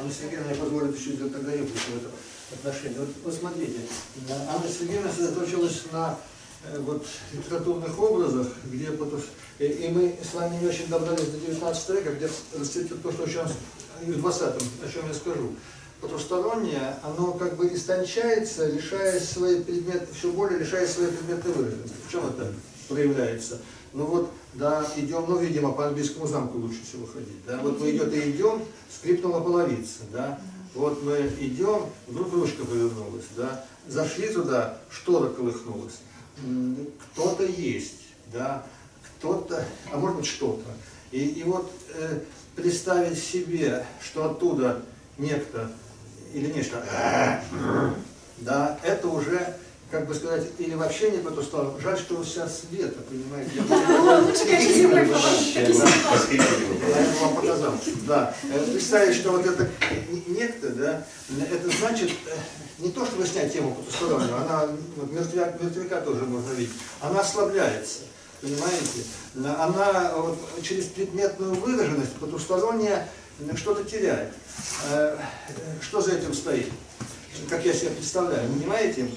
Анна Сергеевна мне позволит еще тогда реплику в этом отношении. Вот, вот смотрите, Анна Сергеевна сосредоточилась на э, вот, литературных образах, где потом, и, и мы с вами не очень добрались до 19 века, где расцветет то, что сейчас в 20 о чем я скажу. Потустороннее, оно как бы истончается, лишая свои предметы, все более лишая своей предметной выраженности. В чем это проявляется? Ну вот, да, идем, ну, видимо, по английскому замку лучше всего ходить, да, вот мы идем и идем, скрипнула половица, да, вот мы идем, вдруг ручка повернулась, да, зашли туда, штора колыхнулась, кто-то есть, да, кто-то, а может быть что-то. И, и вот э, представить себе, что оттуда некто или нечто, да, это уже как бы сказать, или вообще не по ту сторону. Жаль, что сейчас света, понимаете? Лучше, конечно, землей Я вам показал. Да. Э, представить, что вот это некто, да, это значит э, не то, чтобы снять тему потустороннюю, она, вот, мертвяка, мертвяка тоже можно видеть, она ослабляется. Понимаете? Она вот, через предметную выраженность потусторонняя что-то теряет. Э, что за этим стоит? Как я себе представляю, понимаете?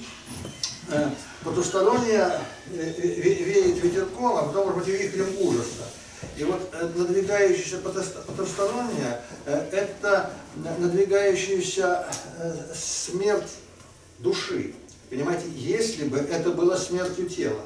Э, потустороннее э, веет ветерком, а потом, может быть, вихрем ужаса. И вот э, надвигающаяся потусторонняя – это надвигающаяся смерть души. Понимаете, если бы это было смертью тела,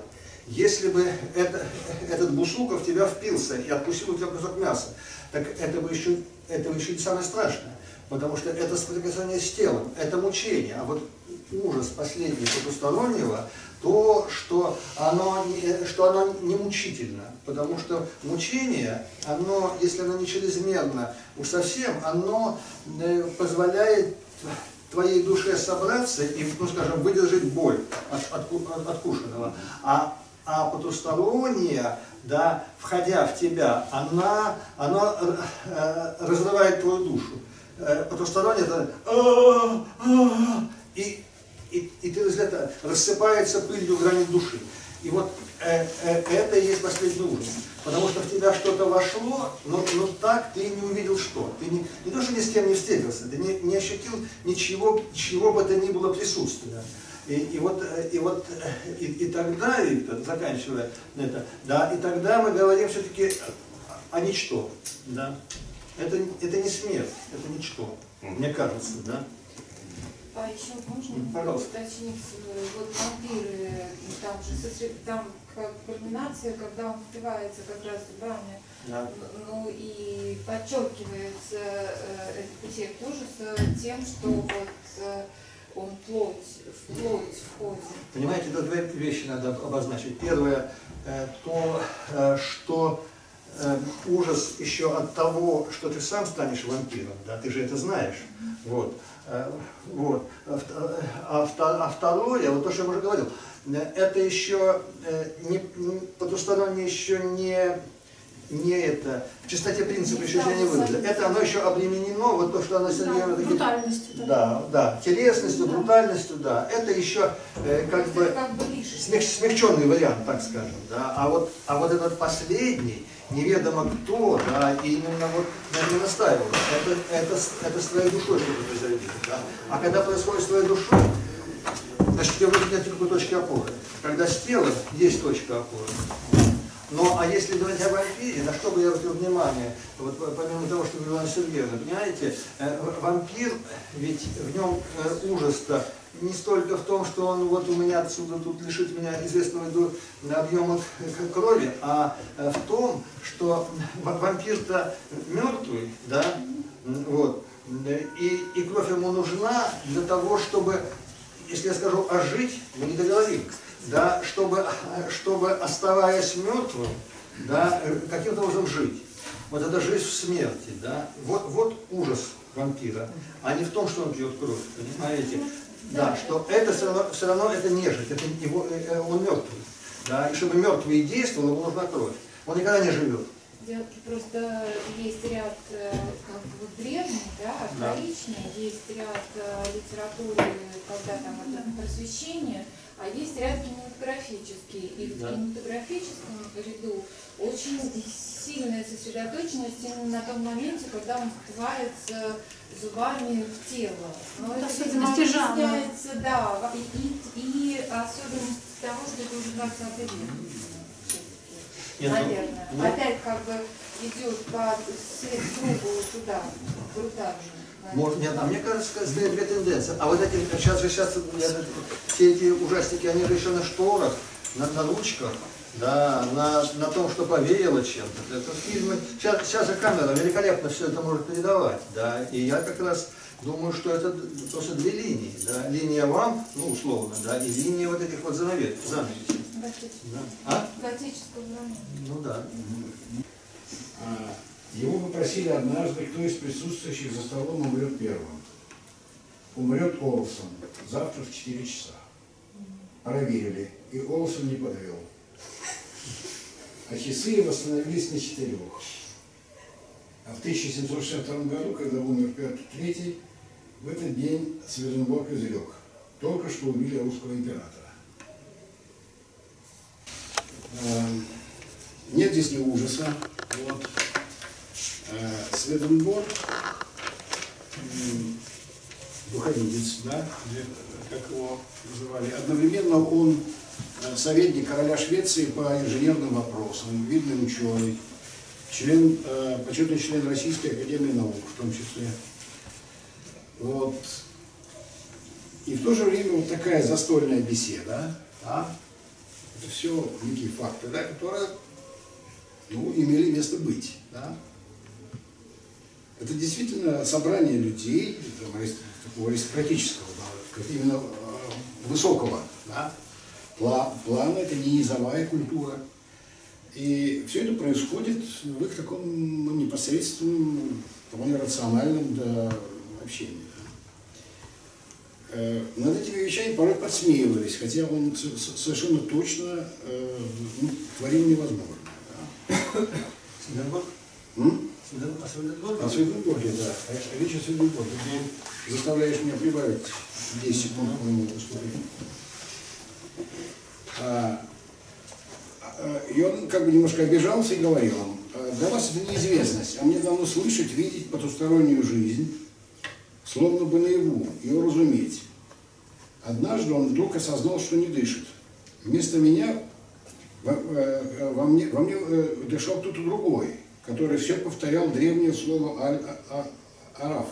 если бы это, этот бусуков тебя впился и отпустил у тебя кусок мяса, так это бы еще, это еще не самое страшное. Потому что это соприкосновение с телом, это мучение. А вот ужас последнего потустороннего, то, что оно, что оно не мучительно. Потому что мучение, оно, если оно не чрезмерно уж совсем, оно э, позволяет твоей душе собраться и, ну скажем, выдержать боль от, от, от откушенного. А, а потусторонняя, да, входя в тебя, она, она э, разрывает твою душу. Э, потусторонняя это и и, и ты это рассыпается пылью грани души. И вот э, э, это и есть последний ужас. Потому что в тебя что-то вошло, но, но так ты не увидел что. Ты не, не то, что ни с кем не встретился, ты не, не ощутил ничего, чего бы то ни было присутствия. И, и вот, э, и, вот э, и, и тогда, Виктор, заканчивая это, да, и тогда мы говорим все-таки о ничто. Да? Это, это не смерть, это ничто, мне кажется, да. А еще можно Пожалуйста. уточнить, э, вот вампиры, там же там как кульминация, когда он впивается как раз зубами, да. ну и подчеркивается э, этот эффект ужаса тем, что вот э, он плоть, в плоть входит. Понимаете, тут две вещи надо обозначить. Первое, э, то, э, что э, ужас еще от того, что ты сам станешь вампиром, да, ты же это знаешь. Э, вот. А, а, а второе, вот то, что я уже говорил, это еще э, не, потустороннее еще не, не это, в чистоте принципа еще не выразили. Это оно еще обременено, вот то, что оно сегодня... Да, брутальностью. Да. да, да, телесностью, да. брутальностью, да. Это еще э, как бы, как бы смех, смягченный вариант, так скажем. Да. А, вот, а вот этот последний, неведомо кто, да, и именно вот на не настаивал. Это, это, это с твоей душой что-то произойдет. Да? А когда происходит с твоей душой, значит, у тебя нет никакой точки опоры. Когда с телом есть точка опоры. Но, а если говорить о вампире, на что бы я обратил внимание, вот помимо того, что говорила Сергеевна, понимаете, э, вампир, ведь в нем э, ужас-то не столько в том, что он вот у меня отсюда тут лишит меня известного объема крови, а э, в том, что вампир-то мертвый, да, вот, и, и кровь ему нужна для того, чтобы, если я скажу ожить, мы не договорим, да, чтобы, чтобы оставаясь мертвым, да, каким-то образом жить. Вот это жизнь в смерти, да, вот, вот ужас вампира, а не в том, что он пьет кровь, понимаете? Да, что это все равно, все равно это нежить, это его, э, э, он мертвый. Да, и чтобы мертвый действовал, ему нужна кровь. Он никогда не живет. Просто есть ряд э, как бы древний, да, архаичный, да. есть ряд литературы, когда там это просвещение, а есть ряд кинематографический. И да. в кинематографическом ряду очень сильная сосредоточенность именно на том моменте, когда он впивается зубами в тело. Но это, видимо, объясняется, да, и, и особенность того, что это уже 20 век. Наверное. Ну, Опять как бы идет по кругу туда, брутально. Может, нет, а мне кажется, стоят две тенденции. А вот эти, сейчас же сейчас, все эти ужастики, они же еще на шторах, на, на ручках, да, на, на том, что повеяло чем-то. Это фильмы, сейчас, сейчас же камера великолепно все это может передавать, да, и я как раз думаю, что это просто две линии, да, линия вам, ну, условно, да, и линия вот этих вот занавес, занавесей. Да. А? Готического Ну да. Его попросили однажды, кто из присутствующих за столом умрет первым. Умрет Олсон завтра в 4 часа. Проверили, и Олсон не подвел. А часы восстановились на четырех. А в 1762 году, когда умер Петр III, в этот день Связенборг изрек. Только что убили русского императора. Эм, нет здесь ни ужаса. Вот. Э, Сведенборг, духовидец, да, как его называли, одновременно он э, советник короля Швеции по инженерным вопросам, видный ученый, член, э, почетный член Российской Академии Наук в том числе. Вот. И в то же время вот такая застольная беседа, да, это все некие факты, да, которые ну, имели место быть. Да. Это действительно собрание людей, там, такого аристократического, да, именно э, высокого да, плана, это не низовая культура. И все это происходит в их таком ну, непосредственном, вполне рациональном да, общении. Э, над этими вещами порой подсмеивались, хотя он совершенно точно э, ну, творил невозможное. Да. О Святогорье, да. Речь о Святогорье. Ты заставляешь меня прибавить 10 секунд к моему выступлению. А, а, и он как бы немножко обижался и говорил «А, для вас это неизвестность, а мне давно слышать, видеть потустороннюю жизнь, словно бы наяву, и уразуметь. Однажды он вдруг осознал, что не дышит. Вместо меня во, э, во мне, во мне э, дышал кто-то другой – который все повторял древнее слово «араф»,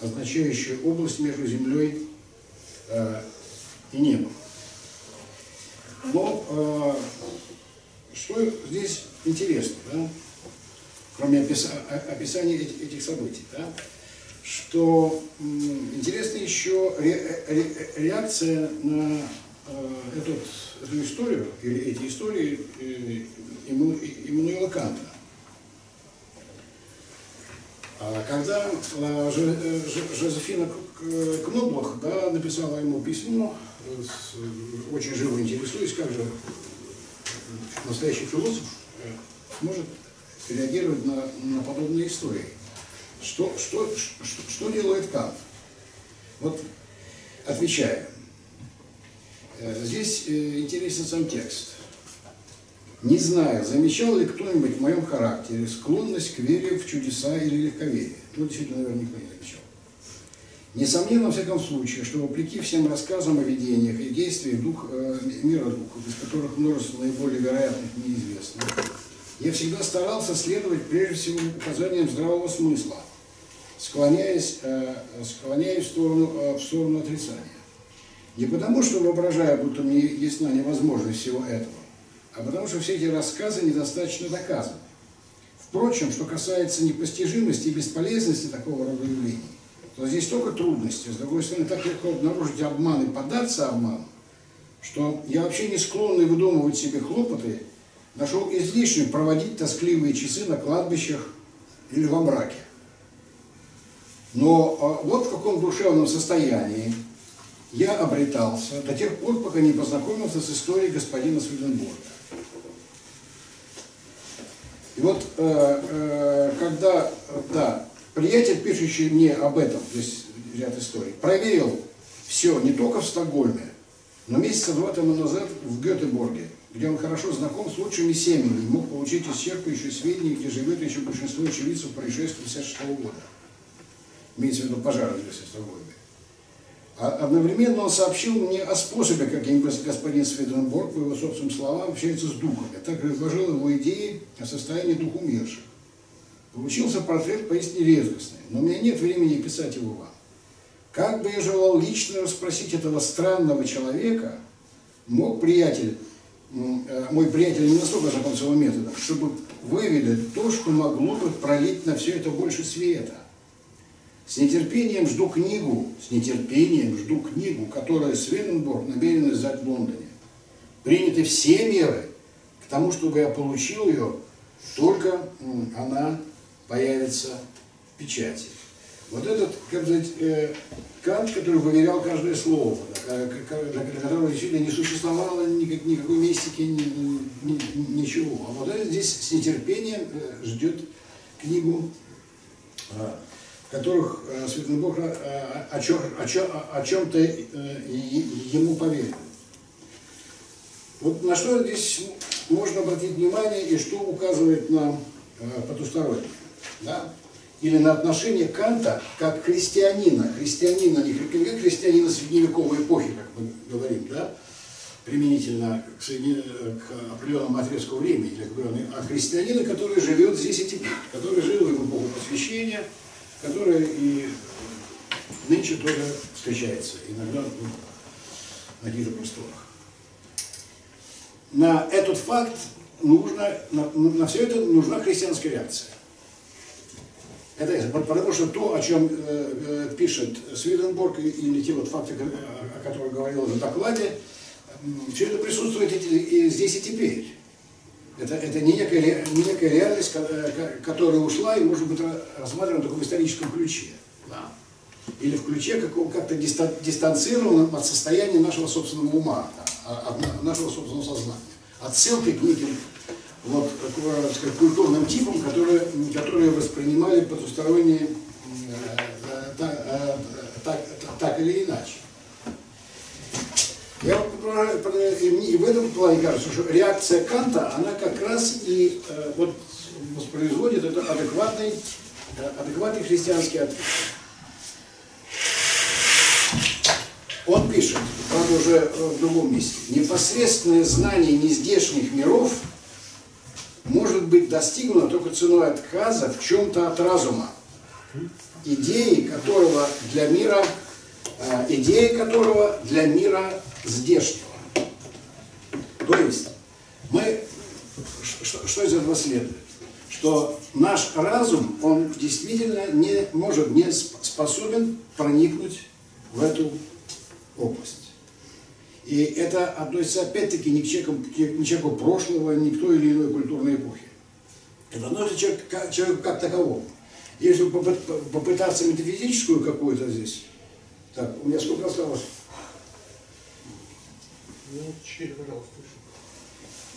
означающее область между землей э, и небом. Но э, что здесь интересно, да? кроме описа описания этих, событий, да? что интересна еще ре реакция на э, этот, эту историю, или эти истории э, Канта. А когда э, э, Жозефина Кноблах да, написала ему письмо, очень живо интересуясь, как же настоящий философ э, может реагировать на, на подобные истории. Что, что, что, что делает Кант? Вот отвечая, здесь интересен сам текст. Не знаю, замечал ли кто-нибудь в моем характере склонность к вере в чудеса или легковерие. Ну, действительно, наверное, никто не замечал. Несомненно, во всяком случае, что вопреки всем рассказам о видениях и действиях дух, э, мира духов, из которых множество наиболее вероятных неизвестно, я всегда старался следовать прежде всего указаниям здравого смысла, склоняясь, э, склоняясь в, сторону, э, в сторону отрицания. Не потому, что воображая, будто мне ясна невозможность всего этого, а потому что все эти рассказы недостаточно доказаны. Впрочем, что касается непостижимости и бесполезности такого рода явлений, то здесь только трудности. С другой стороны, так легко обнаружить обман и поддаться обману, что я вообще не склонный выдумывать себе хлопоты, нашел излишним проводить тоскливые часы на кладбищах или во мраке. Но а, вот в каком душевном состоянии я обретался до тех пор, пока не познакомился с историей господина Свиденборга. И вот, э, э, когда, да, приятель, пишущий мне об этом, то есть ряд историй, проверил все не только в Стокгольме, Но месяца два тому назад в Гетеборге, где он хорошо знаком с лучшими семьями, мог получить исчерпывающие сведения, где живет еще большинство очевидцев происшествия 56 года. Имеется в виду пожара в 1956. А одновременно он сообщил мне о способе, каким господин Сведенборг, по его собственным словам, общается с духом. Я также изложил его идеи о состоянии духа умерших. Получился портрет поистине редкостный, но у меня нет времени писать его вам. Как бы я желал лично расспросить этого странного человека, мог приятель, э, мой приятель не настолько его методом, чтобы выведать то, что могло бы пролить на все это больше света. С нетерпением жду книгу, с нетерпением жду книгу, которую Свененборг намерен издать в Лондоне. Приняты все меры к тому, чтобы я получил ее, только она появится в печати. Вот этот, как сказать, э, Кант, который выверял каждое слово, для которого действительно не существовало никак, никакой мистики, ни, ни, ничего. А вот этот здесь с нетерпением э, ждет книгу а, которых э, Светлый э, о, чем, о, чем, чем-то э, ему поверил. Вот на что здесь можно обратить внимание и что указывает на потустороннее. Да? Или на отношение Канта как христианина. Христианина, не как христианина средневековой эпохи, как мы говорим, да? применительно к, соедин... к определенному отрезку времени, или к а христианина, который живет здесь и теперь, который жил в эпоху посвящения, которая и нынче тоже встречается, иногда ну, на каких-то просторах. На этот факт нужно, на, на все это нужна христианская реакция. Это потому что то, о чем э, э, пишет Свиденборг или те вот факты, о которых говорил в докладе, все это присутствует и, и здесь и теперь. Это, это не, некая, не некая реальность, э, которая ушла и может быть рассматривана только в историческом ключе. Да. Или в ключе как-то дистанцированном от состояния нашего собственного ума, от нашего собственного сознания. Отсылкой к неким вот, сказать, культурным типам, которые, которые воспринимали потусторонние э, э, так, так, так или иначе. Я, и в этом плане кажется, что реакция Канта, она как раз и э, вот воспроизводит это адекватный, э, адекватный христианский ответ. Он пишет, правда уже в другом месте, непосредственное знание нездешних миров может быть достигнуто только ценой отказа в чем-то от разума, идеи которого для мира, э, идеи которого для мира здешнего. То есть мы, что, что из этого следует? Что наш разум, он действительно не может, не способен проникнуть в эту область. И это относится опять-таки не к человеку, не к человеку прошлого, ни к той или иной культурной эпохи. Это относится к человеку как таковому. Если попытаться метафизическую какую-то здесь, так, у меня сколько осталось? Ну, чуть пожалуйста.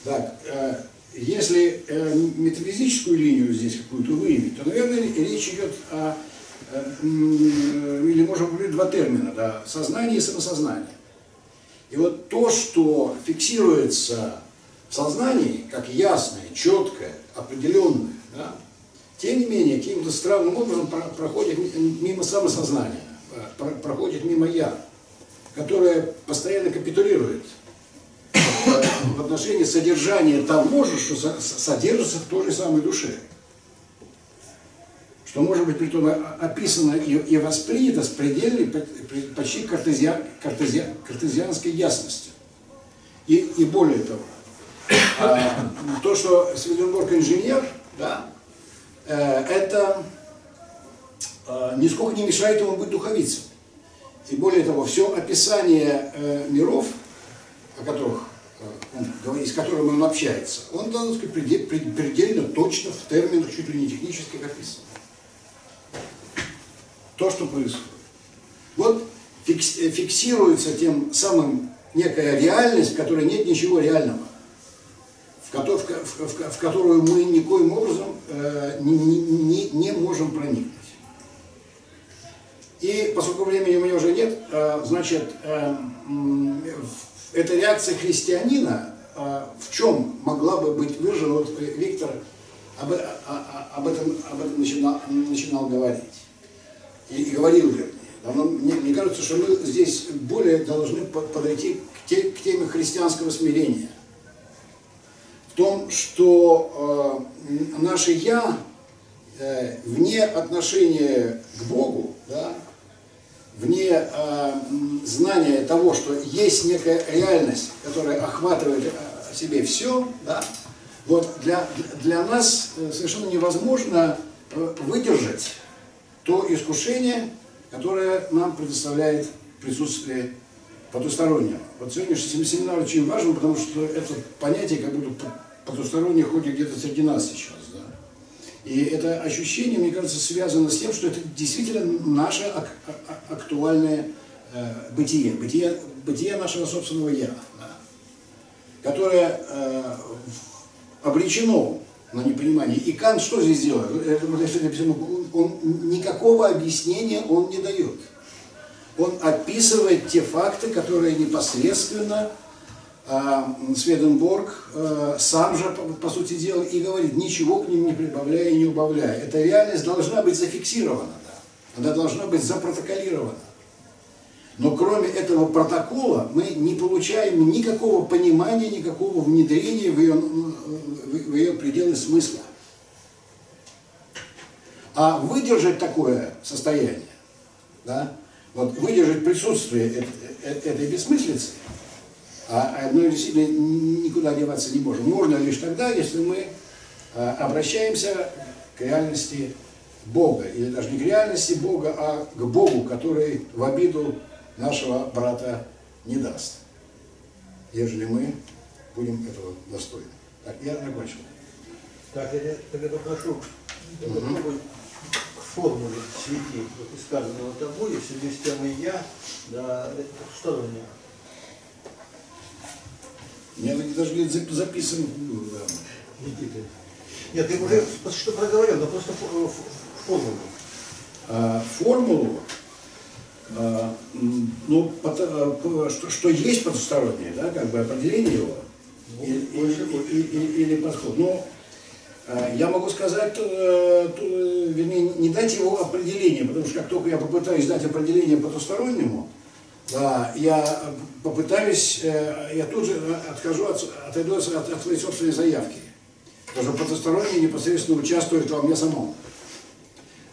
Так, э, если э, метафизическую линию здесь какую-то выявить, то, наверное, речь идет о, э, или можем говорить два термина, да, сознание и самосознание. И вот то, что фиксируется в сознании, как ясное, четкое, определенное, да, тем не менее, каким-то странным образом проходит мимо самосознания, проходит мимо «я», которое постоянно капитулирует – в отношении содержания того же, что содержится в той же самой душе. Что может быть притом описано и, воспринято с предельной, почти картезиан, картезиан, картезианской ясностью. И, и более того, а, то, что Сведенборг инженер, да, э, это э, нисколько не мешает ему быть духовицем. И более того, все описание э, миров, о которых с которым он общается, он, так сказать, предельно точно в терминах чуть ли не технических описан. То, что происходит. Вот фиксируется тем самым некая реальность, в которой нет ничего реального, в, ко в, в, в которую мы никоим образом э, не, не, не можем проникнуть. И поскольку времени у меня уже нет, э, значит, э, эта реакция христианина, а, в чем могла бы быть выражена, вот Виктор об, об, этом, об этом начинал, начинал говорить. И, и говорил, вернее. Мне, мне кажется, что мы здесь более должны подойти к, те, к теме христианского смирения. В том, что э, наше «я» э, вне отношения к Богу, да, вне э, знания того, что есть некая реальность, которая охватывает о себе все, да, вот для, для нас э, совершенно невозможно э, выдержать то искушение, которое нам предоставляет присутствие потустороннего. Вот сегодняшний семинар очень важен, потому что это понятие как будто потустороннее ходит где-то среди нас сейчас. И это ощущение, мне кажется, связано с тем, что это действительно наше ак актуальное э, бытие, бытие, бытие нашего собственного «я», да? которое э, обречено на непонимание. И Кант что здесь делает? Он, никакого объяснения он не дает. Он описывает те факты, которые непосредственно Сведенборг э, сам же, по, сути дела, и говорит, ничего к ним не прибавляя и не убавляя. Эта реальность должна быть зафиксирована, да? она должна быть запротоколирована. Но кроме этого протокола мы не получаем никакого понимания, никакого внедрения в ее, в ее пределы смысла. А выдержать такое состояние, да, вот выдержать присутствие этой бессмыслицы, а мы действительно никуда деваться не можем. Можно лишь тогда, если мы а, обращаемся к реальности Бога, или даже не к реальности Бога, а к Богу, который в обиду нашего брата не даст, ежели мы будем этого достойны. Так, я закончил. Так, я тогда попрошу к формуле свести вот сказанного тобой, если система я, да, сторонняя. У меня даже говорит, записан. Никита. Нет, ты уже что проговорил, но просто формулу. А, формулу а, ну, а, что, что есть потустороннее, да, как бы определение его, ну, или, или. Или, или подход. Но а, я могу сказать, э, вернее, не дать его определение, потому что как только я попытаюсь дать определение потустороннему, да, я попытаюсь, э, я тут же откажу, от, отойду от, от своей собственной заявки. Потому что потусторонний непосредственно участвует во мне самом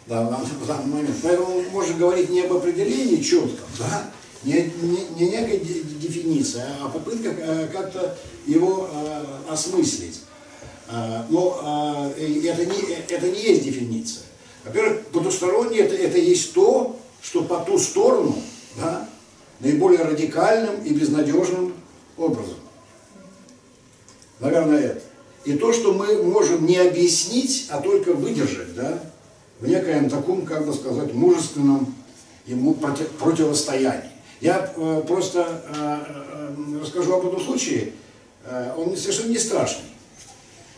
да, в данный момент. Поэтому можно говорить не об определении четком, да, не, не, не некой дефиниции, а попытка э, как-то его э, осмыслить. Э, но э, это, не, это не есть дефиниция. Во-первых, потустороннее это, это есть то, что по ту сторону, да, наиболее радикальным и безнадежным образом. Наверное, это. И то, что мы можем не объяснить, а только выдержать, да, в некоем таком, как бы сказать, мужественном ему противостоянии. Я э, просто э, э, расскажу об этом случае, э, он совершенно не страшный.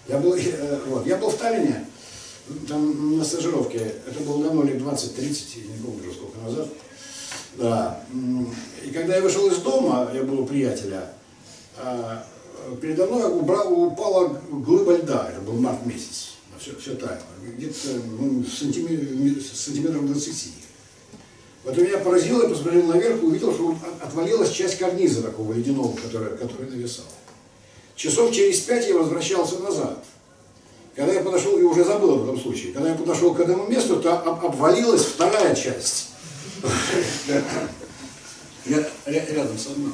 Я был, э, вот, я был в Таллине, там на стажировке, это было давно, лет 20-30, я не помню уже сколько назад. Да. И когда я вышел из дома, я был у приятеля, э, передо мной убрал, упала глыба льда, это был март месяц все, все таяло, где-то ну, сантиметр, сантиметров 20. Вот меня поразило, я посмотрел наверх увидел, что отвалилась часть карниза такого ледяного, который, который нависал. Часов через пять я возвращался назад. Когда я подошел, и уже забыл об этом случае, когда я подошел к этому месту, то об, обвалилась вторая часть. Рядом со мной.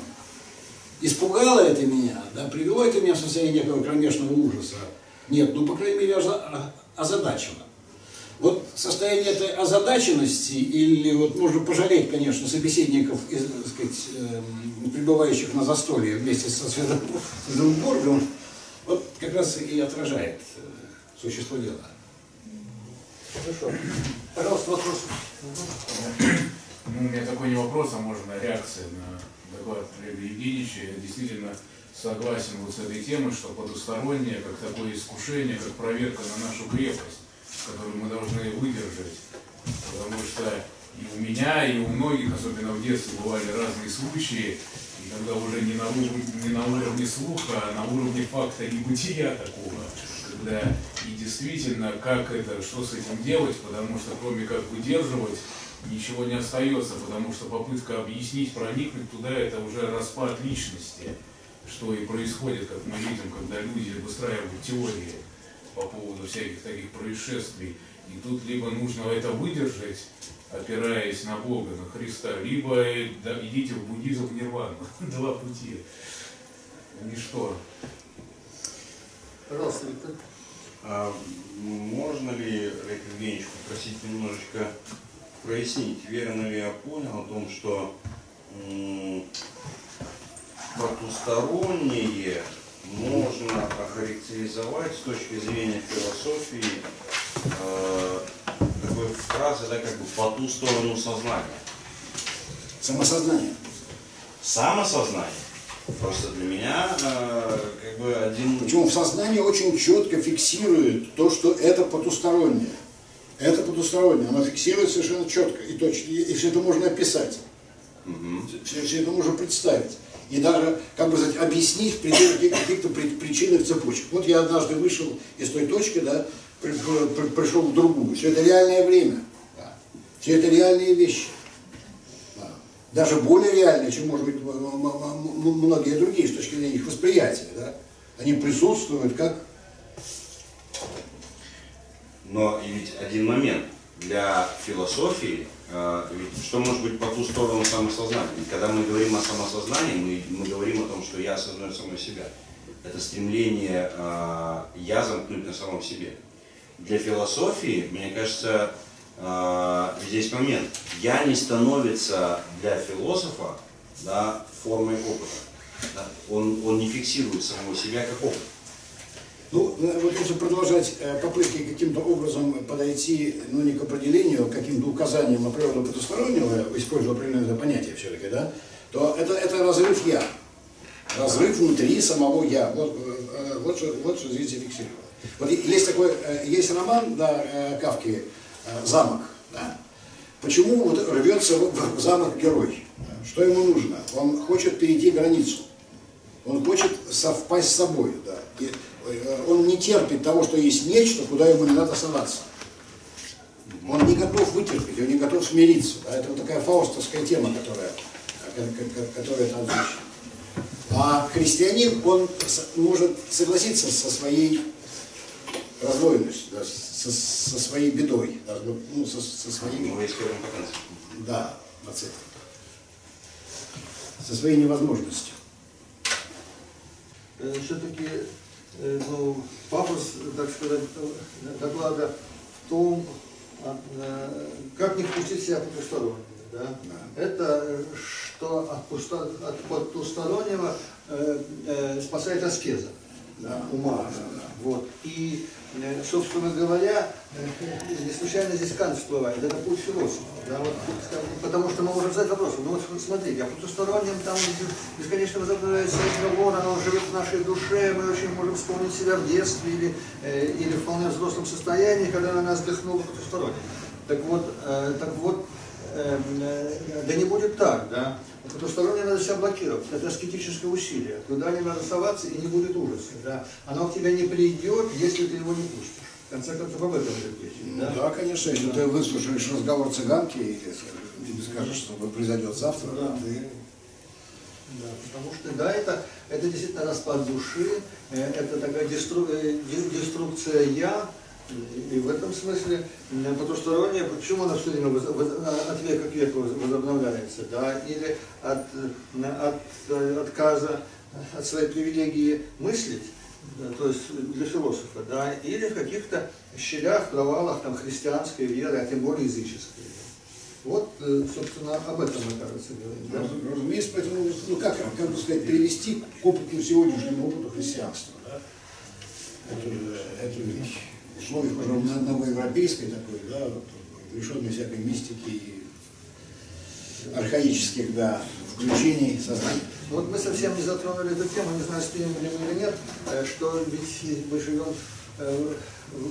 Испугало это меня, да, привело это меня в состояние некого кромешного ужаса. Нет, ну, по крайней мере, озадачено. Вот состояние этой озадаченности, или вот можно пожалеть, конечно, собеседников, так сказать, э, пребывающих на застолье вместе со Сведенбургом, вот как раз и отражает э, существо дела. Хорошо. Пожалуйста, вопрос. Ну, у меня такой не вопрос, а можно реакция на доклад Олега Евгеньевича. Действительно, согласен вот с этой темой, что потустороннее, как такое искушение, как проверка на нашу крепость, которую мы должны выдержать. Потому что и у меня, и у многих, особенно в детстве, бывали разные случаи, и когда уже не на, уровне, не на уровне слуха, а на уровне факта и бытия такого, когда и действительно, как это, что с этим делать, потому что кроме как выдерживать, ничего не остается, потому что попытка объяснить, проникнуть туда, это уже распад личности, что и происходит, как мы видим, когда люди выстраивают теории по поводу всяких таких происшествий. И тут либо нужно это выдержать, опираясь на Бога, на Христа, либо да, идите в буддизм, в нирвану. Два пути. Ничто. Пожалуйста, Виктор. А можно ли, Олег Евгеньевич, попросить немножечко прояснить, верно ли я понял о том, что потустороннее можно охарактеризовать с точки зрения философии э, такой фразы, да, как бы по ту сторону сознания. Самосознание. Самосознание. Просто для меня э, как бы один... Почему в сознании очень четко фиксирует то, что это потустороннее. Это потустороннее, оно фиксирует совершенно четко и точно. И все это можно описать. Угу. Все, все это можно представить. И даже, как бы сказать, объяснить в пределах каких-то причинных цепочек. Вот я однажды вышел из той точки, да, пришел в другую. Все это реальное время. Да. Все это реальные вещи. Да. Даже более реальные, чем, может быть, многие другие, с точки зрения их восприятия. Да. Они присутствуют как но ведь один момент. Для философии, э, ведь что может быть по ту сторону самосознания? Ведь когда мы говорим о самосознании, мы, мы говорим о том, что я осознаю самого себя. Это стремление э, я замкнуть на самом себе. Для философии, мне кажется, э, здесь момент. Я не становится для философа да, формой опыта. Да? Он, он не фиксирует самого себя как опыт. Ну, э, вот если продолжать э, попытки каким-то образом подойти, ну, не к определению, а каким-то указаниям на природу потустороннего, используя определенное понятие все-таки, да, то это, это разрыв «я». Разрыв внутри самого «я». Вот, э, вот, что, вот что здесь зафиксировано. Вот есть такой, есть роман, да, Кавки «Замок», да. Почему вот рвется в замок герой? Что ему нужно? Он хочет перейти границу. Он хочет совпасть с собой. Да. И Э, он не терпит того, что есть нечто, куда ему не надо соваться. Он не готов вытерпеть, он не готов смириться. Да? Это вот такая фаустовская тема, которая, которая там звучит. А христианин, он может согласиться со своей раздвоенностью, да, со, со своей бедой, да, ну, со, со своей... Да, со своей невозможностью. Э, Все-таки Э, ну, пафос, так сказать, доклада в том, а, э, как не впустить себя потустороннего. Да? Да. Это что от, пусто, от потустороннего э, э, спасает аскеза да. ума. Да, да. Вот. И Э, собственно говоря, э, не случайно здесь Кант всплывает, это путь философа. Да, вот, потому что мы можем задать вопрос, ну вот смотрите, а потустороннем там бесконечно возобновляется разговор, оно живет в нашей душе, мы очень можем вспомнить себя в детстве или, э, или в вполне взрослом состоянии, когда на нас дыхнуло потустороннее. Так вот, так вот, да не будет так, да. Потустороннее надо себя блокировать. Это аскетическое усилие. Туда не надо соваться и не будет ужаса. Да? Оно к тебе не придет, если ты его не пустишь. В конце концов, об этом идет речь. Ну, да? да, конечно. Если да. ты выслушаешь разговор цыганки и тебе скажешь, что произойдет завтра, да. ты... Да, потому что, да, это, это действительно распад души, э, это такая дестру, э, деструкция «я», и в этом смысле потустороннее, почему она все время от века к веку возобновляется, да, или от, от отказа от своей привилегии мыслить, да, то есть для философа, да, или в каких-то щелях, провалах там, христианской веры, а тем более языческой. Вот, э, собственно, об этом мы, кажется, говорим. Да? Разумеется, поэтому, ну как, как бы сказать, перевести к опыту сегодняшнему опыту христианства, да, эту, эту вещь условиях уже новоевропейской такой, да, вот, лишенной всякой мистики и архаических, да, включений сознания. Вот мы совсем не затронули эту тему, не знаю, успеем ли мы или нет, э, что ведь мы живем э,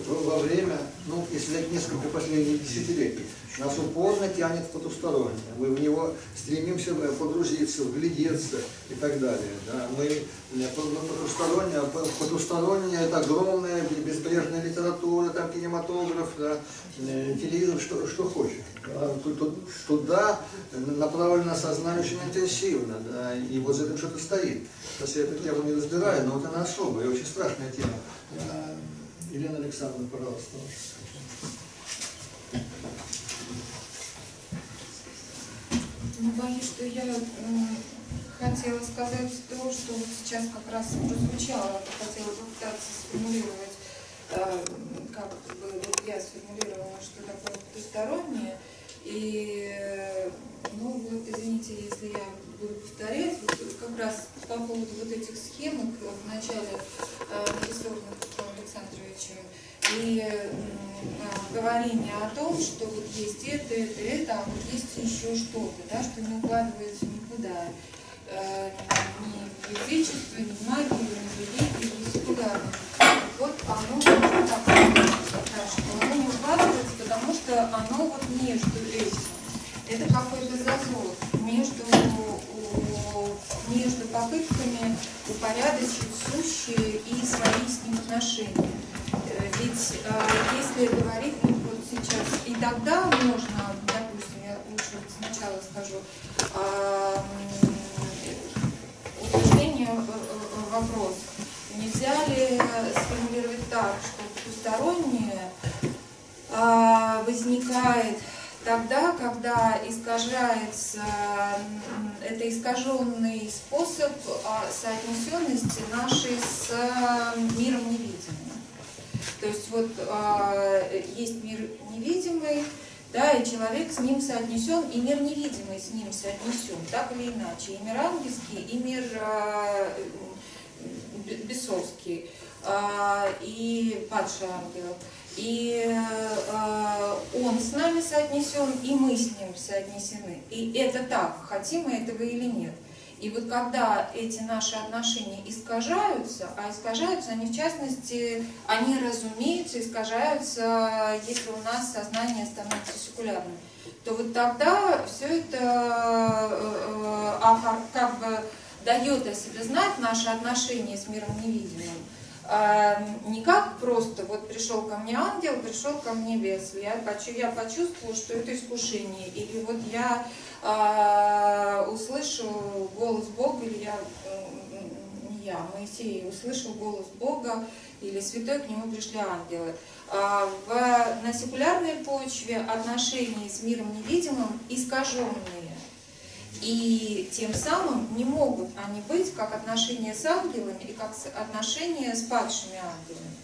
во время, ну, если взять несколько последних десятилетий, нас упорно тянет в потустороннее. Мы в него стремимся погрузиться, вглядеться и так далее. Да. Мы э, потустороннее, потустороннее это огромная безбрежная литература, там кинематограф, да, э, телевизор, что, что хочешь. Туда направлено сознание очень интенсивно, да, и вот за этим что-то стоит. Сейчас я эту тему не разбираю, но вот она особая, очень страшная тема. Елена Александровна, пожалуйста. Ну, боюсь, что я хотела сказать то, что вот сейчас как раз прозвучало, хотела попытаться сформулировать, э, как бы вот я сформулировала, что такое потустороннее. И, э, ну вот, извините, если я буду повторять, вот как раз по поводу вот этих схемок в начале э, нарисованных Александровичем, и э, говорение о том, что вот есть это, это, это, а вот есть еще что-то, да, что не укладывается никуда. Э, ни в язычество, ни в магию, ни в религию, ни секулярно. Вот оно вот такое, что оно не укладывается, потому что оно вот между этим. Это какой-то зазор между, между попытками упорядочить сущие и свои с ним отношения. Ведь э, если говорить ну, вот сейчас, и тогда можно, допустим, я лучше сначала скажу, э, уточнение э, э, вопрос. Нельзя ли сформулировать так, что потустороннее э, возникает тогда, когда искажается, это искаженный способ а, соотнесенности нашей с миром невидимым. То есть вот э, есть мир невидимый, да, и человек с ним соотнесен, и мир невидимый с ним соотнесен, так или иначе. И мир ангельский, и мир э, бесовский, и падший ангел. И э, он с нами соотнесен, и мы с ним соотнесены. И это так, хотим мы этого или нет. И вот когда эти наши отношения искажаются, а искажаются они в частности, они, разумеется, искажаются, если у нас сознание становится секулярным, то вот тогда все это э, э, как бы дает о себе знать наши отношения с миром невидимым. А, не как просто вот пришел ко мне ангел, пришел ко мне бес, я, я почувствовала, что это искушение, или вот я а, услышу голос Бога, или я, не я, Моисей услышал голос Бога, или святой к нему пришли ангелы. А, в, на секулярной почве отношения с миром невидимым искаженные. И тем самым не могут они быть как отношения с ангелами и как отношения с падшими ангелами.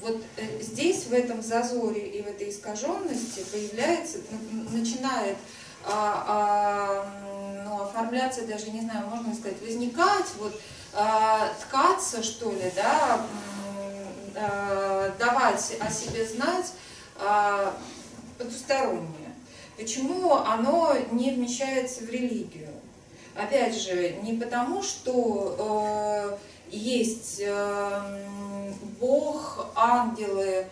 Вот э, здесь, в этом зазоре и в этой искаженности появляется, начинает а, а, ну, оформляться, даже не знаю, можно сказать, возникать, вот, а, ткаться, что ли, да, а, давать о себе знать а, потустороннее. Почему оно не вмещается в религию? Опять же, не потому, что э, есть э, Бог, ангелы,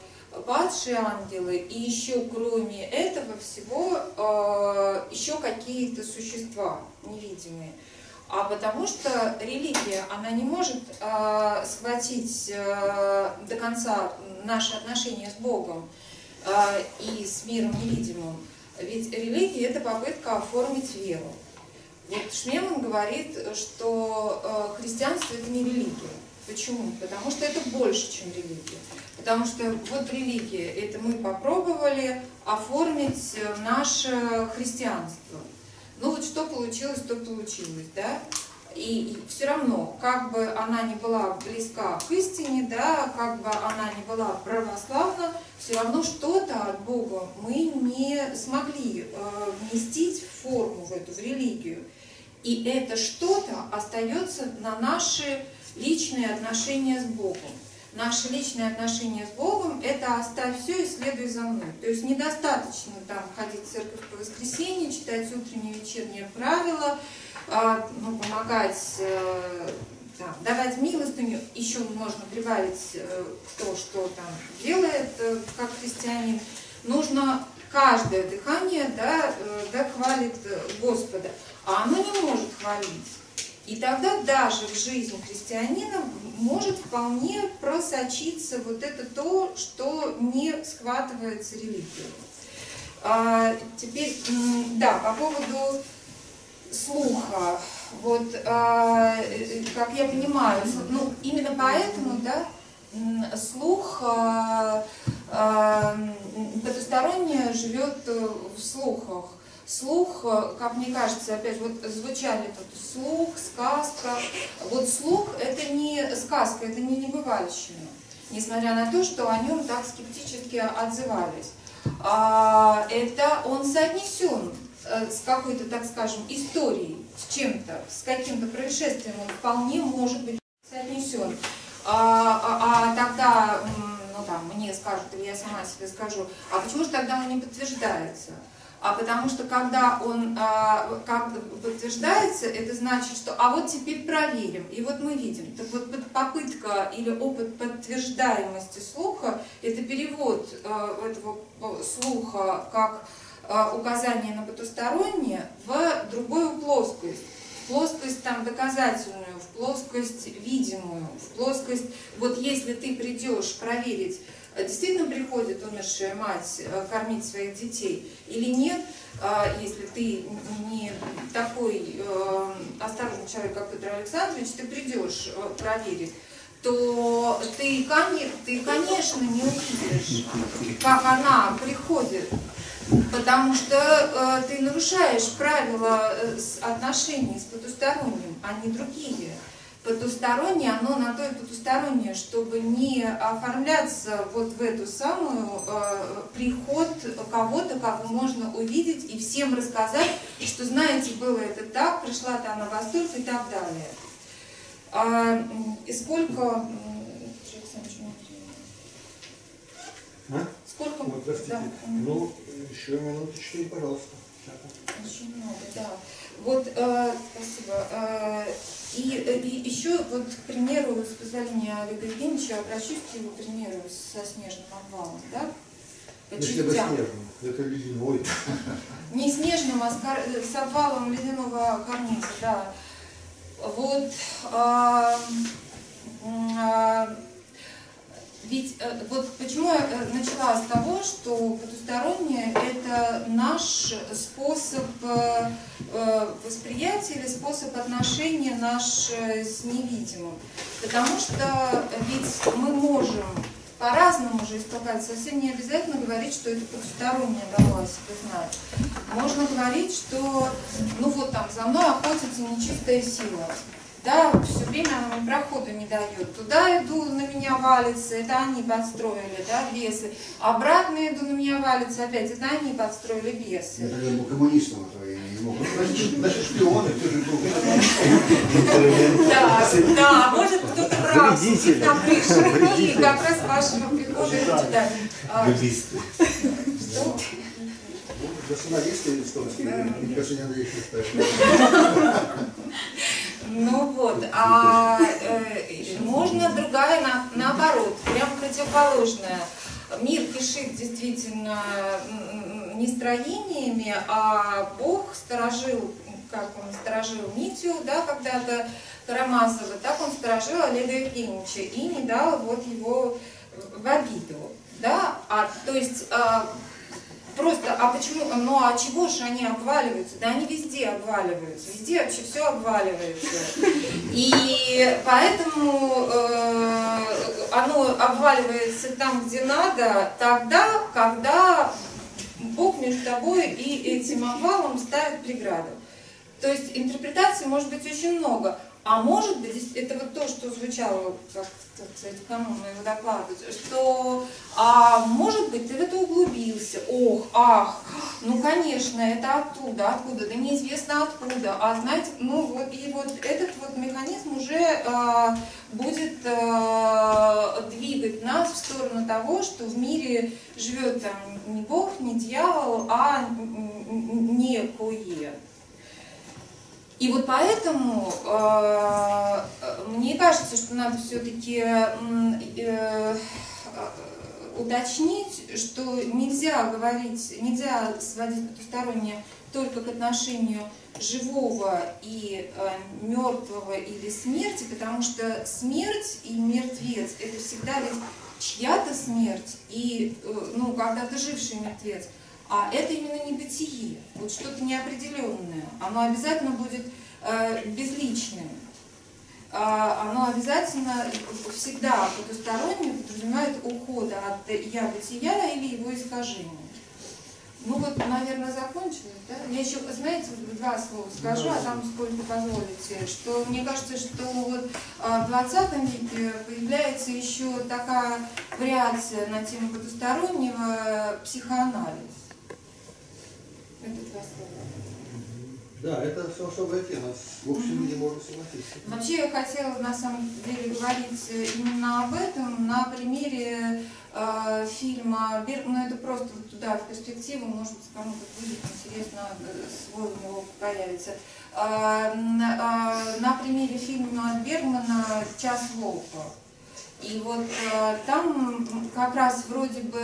падшие ангелы, и еще кроме этого всего э, еще какие-то существа невидимые. А потому что религия, она не может э, схватить э, до конца наши отношения с Богом и с миром невидимым. Ведь религия – это попытка оформить веру. Вот Шмеман говорит, что христианство – это не религия. Почему? Потому что это больше, чем религия. Потому что вот религия, это мы попробовали оформить э, наше христианство. Ну вот что получилось, то получилось, да? И все равно, как бы она не была близка к истине, да, как бы она не была православна, все равно что-то от Бога мы не смогли э, вместить в форму, в эту в религию. И это что-то остается на наши личные отношения с Богом. Наши личные отношения с Богом – это оставь все и следуй за мной. То есть недостаточно там ходить в церковь по воскресенье, читать утренние и вечерние правила, а, ну, помогать э, там, давать милостыню, еще можно прибавить э, то, что там делает э, как христианин, нужно каждое дыхание да, да, хвалит Господа, а оно не может хвалить. И тогда даже в жизнь христианина может вполне просочиться вот это то, что не схватывается религией. А, теперь, да, по поводу слуха. Вот, а, как я понимаю, ну, именно поэтому, да, слух а, а, потустороннее живет в слухах. Слух, как мне кажется, опять вот звучали тут слух, сказка. Вот слух это не сказка, это не небывальщина, несмотря на то, что о нем так скептически отзывались. А, это он соотнесен э, с какой-то, так скажем, историей, с чем-то, с каким-то происшествием, он вполне может быть соотнесен. А, а, а тогда, ну там, мне скажут, или я сама себе скажу, а почему же тогда он не подтверждается? А потому что когда он а, как подтверждается, это значит, что а вот теперь проверим. И вот мы видим. Так вот попытка или опыт подтверждаемости слуха, это перевод а, этого слуха как а, указание на потустороннее в другую плоскость. Плоскость там доказательную, в плоскость видимую, в плоскость, вот если ты придешь проверить действительно приходит умершая мать э, кормить своих детей или нет, а, если ты не такой э, осторожный человек, как Петр Александрович, ты придешь проверить, то ты, ты, конечно, не увидишь, как она приходит, потому что ты нарушаешь правила отношений с потусторонним, а не другие потустороннее, оно на то и потустороннее, чтобы не оформляться вот в эту самую э, приход кого-то, кого можно увидеть и всем рассказать, что, знаете, было это так, пришла там на восторг и так далее. А, и сколько... А? Сколько? Вот, простите. Да. Ну, еще минуты четыре, пожалуйста. Очень много, да. Вот, э, спасибо. Э, и, э, и еще, вот, к примеру, с позволения Олега Евгеньевича, обращусь к его примеру со снежным обвалом, да? По ну, частям. это снежным, это ледяной. Не снежным, а с, с обвалом ледяного карниза, да. Вот, а, а, ведь э, вот почему я э, начала с того, что потустороннее – это наш способ э, восприятия или способ отношения наш с невидимым. Потому что ведь мы можем по-разному же истолковать. Совсем не обязательно говорить, что это потустороннее дало о себе знать. Можно говорить, что ну вот там за мной охотится нечистая сила да, все время прохода не дает. Туда иду, на меня валится, это они подстроили, да, бесы. Обратно иду, на меня валится, опять, это они подстроили бесы. Это я был коммунистом, а то я не мог. Наши шпионы, ты же был. Да, да, может кто-то прав, там пришли, как раз вашего прихода туда. Что? Националисты или что? Мне кажется, не надо их спрашивать. Ну вот, а э, можно другая, на, наоборот, прям противоположная. Мир кишит действительно не строениями, а Бог сторожил, как он сторожил Митю, да, когда-то Карамазова, так он сторожил Олега Евгеньевича и не дал вот его в обиду. Да? А, то есть а, Просто, а почему, ну а чего же они обваливаются? Да они везде обваливаются, везде вообще все обваливается. И поэтому э, оно обваливается там, где надо, тогда, когда Бог между тобой и этим обвалом ставит преграду. То есть интерпретаций может быть очень много. А может быть, это вот то, что звучало, как сказать, кому моего доклада, что, а может быть, ты в это углубился, ох, ах, ну, конечно, это оттуда, откуда, да неизвестно откуда, а знаете, ну, вот, и вот этот вот механизм уже э, будет э, двигать нас в сторону того, что в мире живет там не Бог, не дьявол, а некое. И вот поэтому э, мне кажется, что надо все-таки э, уточнить, что нельзя говорить, нельзя сводить потустороннее только к отношению живого и э, мертвого или смерти, потому что смерть и мертвец это всегда ведь чья-то смерть и э, ну когда-то живший мертвец, а это именно не бытие, вот что-то неопределенное, оно обязательно будет э, безличным. А, оно обязательно всегда потустороннее подразумевает ухода от я-бытия или его искажения. Ну вот, наверное, закончили, да? Я еще, знаете, два слова скажу, а там сколько позволите, что мне кажется, что вот а, в 20 веке появляется еще такая вариация на тему потустороннего психоанализ. Это два слова. Да, это все особая тема. В общем, не можно согласиться. Вообще я хотела на самом деле говорить именно об этом на примере э, фильма ну это просто вот туда в перспективу, может быть кому-то будет интересно, э, свой у него появится. Э, на, э, на примере фильма Бергмана «Час волка». И вот э, там как раз вроде бы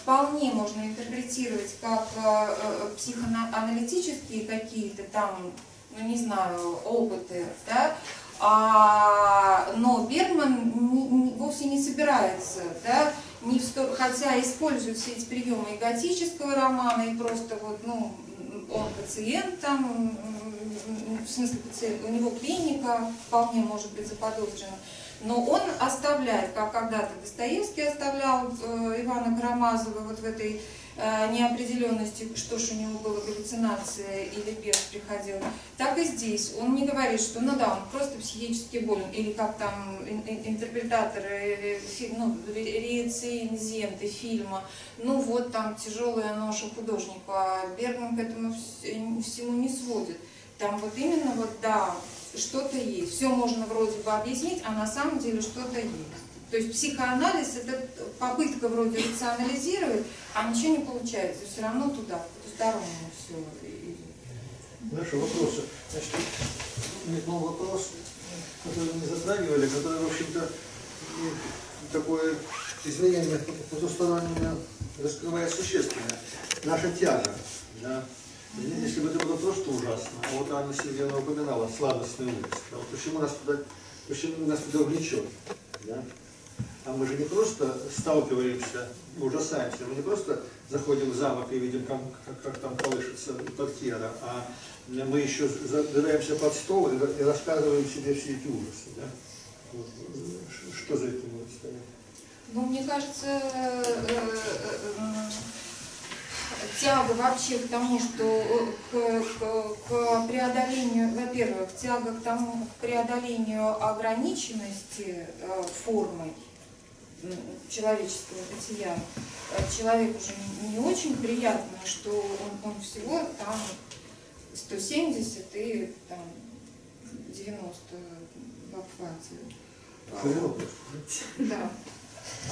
вполне можно интерпретировать как э, э психоаналитические какие-то там, ну не знаю, опыты, да, а, но Бергман не, не, вовсе не собирается, да, не в сто, хотя использует все эти приемы и готического романа, и просто вот, ну, он пациент там, в смысле пациент, у него клиника вполне может быть заподозрена, но он оставляет, как когда-то Достоевский оставлял э, Ивана Карамазова вот в этой э, неопределенности, что ж у него было галлюцинация или бес приходил, так и здесь. Он не говорит, что ну да, он просто психически болен, или как там интерпретаторы, ну, рецензенты фильма, ну вот там тяжелая ноша художника, Бергман к этому всему не сводит. Там вот именно вот, да, что-то есть. Все можно вроде бы объяснить, а на самом деле что-то есть. То есть психоанализ это попытка вроде рационализировать, а ничего не получается. Все равно туда, в потустороннее все идет. Вопросы. Значит, у меня был вопрос, который мы затрагивали, который, в общем-то, такое изменение потустороннее раскрывает существенное. Наша тяга. Да? Если бы это было просто ужасно, а вот Анна Сергеевна упоминала сладостный ужас, да, вот почему нас туда, почему нас туда влечет, да? А мы же не просто сталкиваемся, ужасаемся, мы не просто заходим в замок и видим, как, как, как там колышется портьера, а мы еще забираемся под стол и, и рассказываем себе все эти ужасы. Да? Вот. Что за этим стоять? Ну, мне кажется, э, э, э, тяга вообще к тому, что к, к, к преодолению, во-первых, тяга к тому, к преодолению ограниченности э, формы человеческого бытия, человеку же не, очень приятно, что он, он всего там 170 и там 90 в обхвате. Да.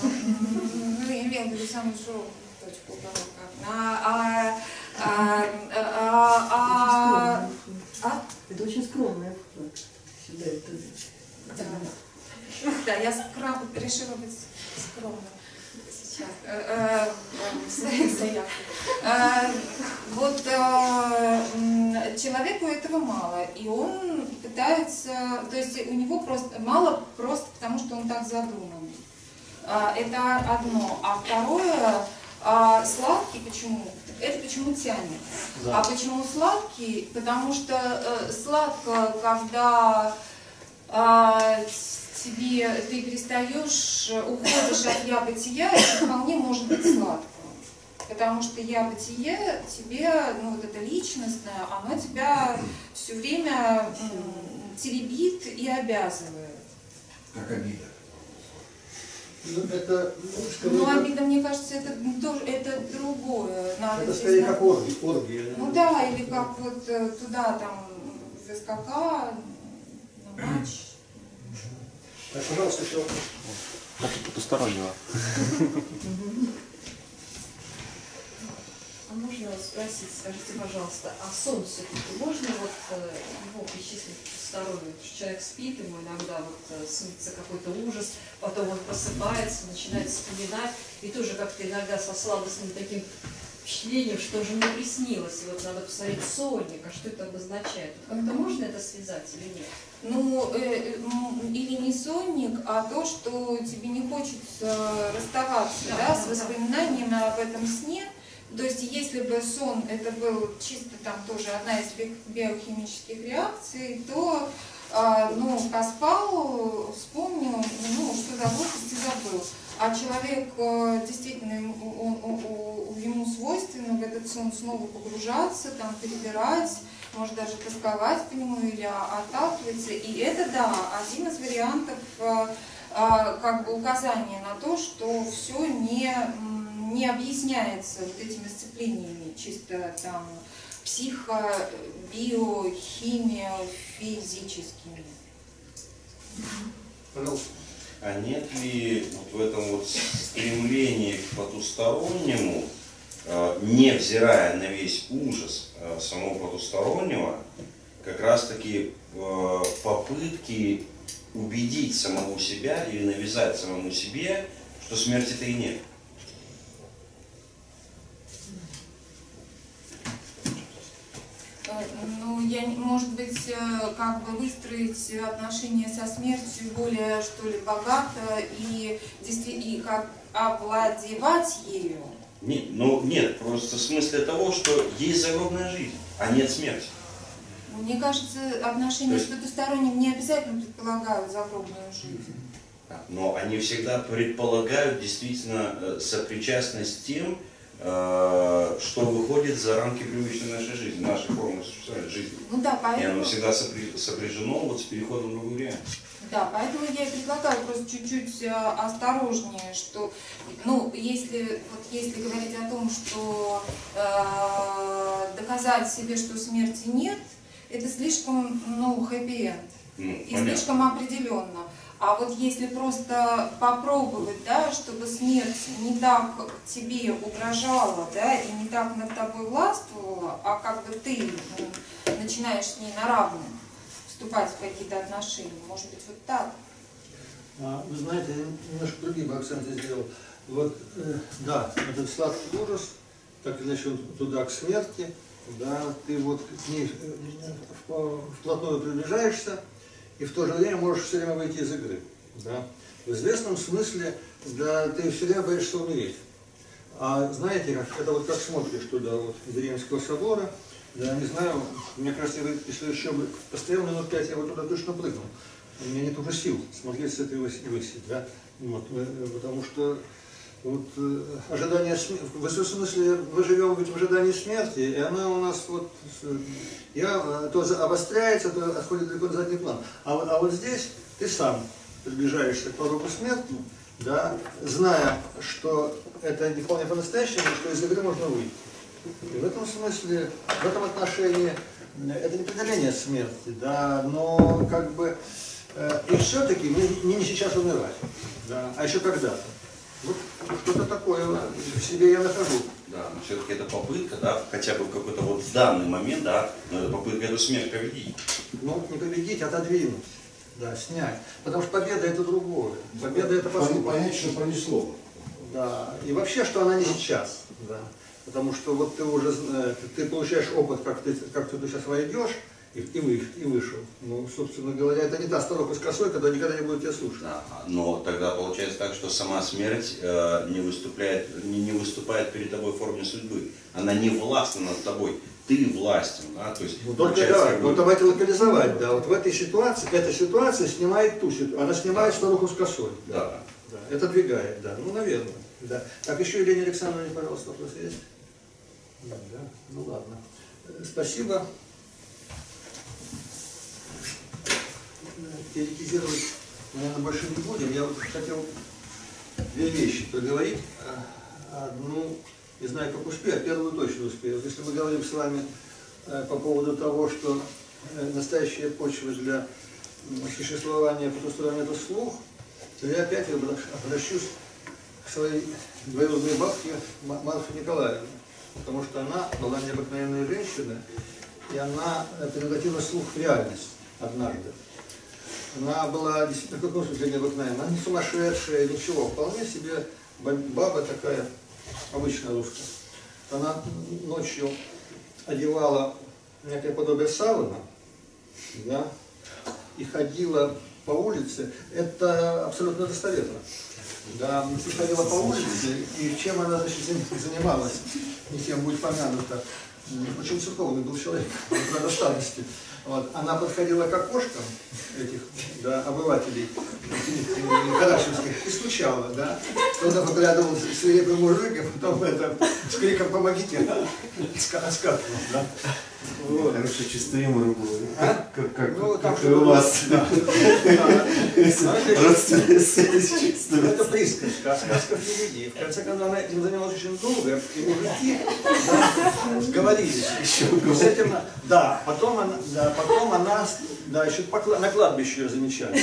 Ну, имел в виду самую широкую точку уголка. А, а, а, а, а, а? Это очень скромная Сюда это. Да. Да, я скром... решила быть скромной сейчас. Э, э, э, вот человеку этого мало, и он пытается, то есть у него просто мало просто потому, что он так задуман. Это одно. А второе, а сладкий почему? Это почему тянет. Да. А почему сладкий? Потому что э, сладко, когда э, тебе ты перестаешь, уходишь от я бытия, это вполне может быть сладко. Потому что я бытие тебе, ну вот это личностное, оно тебя все время теребит и обязывает. Как обида. Ну, это, ну, скорее, ну, обида, мне кажется, это тоже это другое. Надо это скорее как оргия. оргия ну да, или как вот э, туда там в СКК, на матч. Так, пожалуйста, еще вопрос. Как и потустороннего. А можно спросить, скажите, пожалуйста, а сон все-таки можно вот э, его причислить к что человек спит, ему иногда вот э, снится какой-то ужас, потом он просыпается, начинает вспоминать, и тоже как-то иногда со сладостным таким впечатлением, что же мне приснилось, и вот надо посмотреть сонник, а что это обозначает? Вот как-то можно это связать или нет? Ну, э, или не сонник, а то, что тебе не хочется расставаться Да, да, да, с да. воспоминаниями об этом сне. То есть, если бы сон это был чисто там тоже одна из би- биохимических реакций, то а, ну, поспал, вспомнил, ну, что забылось и забыл. А человек э, действительно он- он- ему свойственно в этот сон снова погружаться, там перебирать, может даже тосковать по нему или отталкиваться. И это, да, один из вариантов э, а, как бы указания на то, что все не, не объясняется вот этими сцеплениями чисто там психо, биохимия, физическими. Пожалуйста. А нет ли вот в этом вот стремлении к потустороннему, э, невзирая на весь ужас э, самого потустороннего, как раз-таки э, попытки убедить самого себя или навязать самому себе, что смерти-то и нет? Ну, я, может быть, э, как бы выстроить отношения со смертью более, что ли, богато и, действи- и как овладевать ею. Не- ну нет, просто в смысле того, что есть загробная жизнь, а нет смерти. Мне кажется, отношения То с есть- потусторонним не обязательно предполагают загробную жизнь. Но они всегда предполагают действительно э, сопричастность с тем, что выходит за рамки привычной нашей жизни, нашей формы существования жизни. Ну да, И оно поэтому, всегда сопряжено вот с переходом в другую реальность. да, поэтому я и предлагаю просто чуть-чуть э, осторожнее, что, ну, если, вот если говорить о том, что э, доказать себе, что смерти нет, это слишком, ну, хэппи-энд. Ну, и понятно. слишком определенно. А вот если просто попробовать, да, чтобы смерть не так тебе угрожала, да, и не так над тобой властвовала, а как бы ты м, начинаешь с ней на равных вступать в какие-то отношения, может быть, вот так. А, Вы знаете, я немножко другие акценты сделал. Вот, э, да, этот сладкий ужас, так или иначе, туда, к смерти, да, ты вот к ней э, вплотную приближаешься, и в то же время можешь все время выйти из игры. Да. В известном смысле, да, ты все время боишься умереть. А знаете, как, это вот как смотришь туда, вот, из Римского собора, да, не знаю, мне кажется, если еще бы постоял минут пять, я бы туда точно прыгнул. У меня нет уже сил смотреть с этой выси, да, вот, э, э, потому что вот, э, ожидание смерти, в высоком смысле мы живем в ожидании смерти, и она у нас вот, э, я, э, то обостряется, то отходит далеко на задний план. А, а вот здесь ты сам приближаешься к порогу смерти, да, зная, что это не вполне по-настоящему, что из игры можно выйти. И в этом смысле, в этом отношении, это не преодоление смерти, да, но как бы, э, и все-таки мне не сейчас умирать, да, а еще когда-то. Вот что-то такое в себе я нахожу. Да, но все-таки это попытка, да, хотя бы в какой-то вот в данный момент, да, но это попытка эту смерть победить. Ну, не победить, отодвинуть, да, снять. Потому что победа это другое. Победа это поступок. Понять, что пронесло. Да, и вообще, что она не сейчас. Да. Потому что вот ты уже зна- ты получаешь опыт, как ты, как ты сейчас войдешь, и, и, вы, и вышел. Ну, собственно говоря, это не та сторона с косой, когда никогда не будет тебя слушать. Да, но тогда получается так, что сама смерть э, не, выступает, не, не выступает перед тобой в форме судьбы. Она не властна над тобой. Ты властен, да, то есть Ну, только получается, да, как вот бы- давайте локализовать, да, вот в этой ситуации, эта ситуация снимает ту ситуацию, она снимает старуху с косой. да. Да, это двигает, да, ну, наверное. Да. Так, еще Елене Александровне, пожалуйста, вопрос есть? Да, да, ну ладно. Э, Спасибо. Теоретизировать, наверное, больше не будем. Я вот хотел две вещи проговорить. Одну, не знаю, как успею, а первую точно успею. Если мы говорим с вами э, по поводу того, что э, настоящая почва для существования потустороннего это слух, то я опять обращ- обращусь к своей двоюродной бабке Ма- Марфе Николаевне. потому что она была необыкновенная женщина, и она превратила слух в реальность однажды. Она была действительно, в каком смысле необыкновенная, она не сумасшедшая, ничего, вполне себе баба такая, обычная русская. Она ночью одевала некое подобие сауна, да, и ходила по улице, это абсолютно достоверно. Да, ходила по улице, и чем она значит, занималась, не тем будет помянуто. Очень церковный был человек, до старости. Вот. Она подходила к окошкам этих да, обывателей Карашевских и стучала, да. Кто-то поглядывал свирепый мужик, и потом это, с криком «помогите!» скакивал, да. Вот. Хороший чисто юмор был. А? Как, как, ну, как и у вас. Родственная связь чисто. Это присказка, а сказка впереди. В конце концов, она этим занималась очень долго, и мужики сговорились. С этим, да, потом она, да, потом она, да, еще на кладбище ее замечали.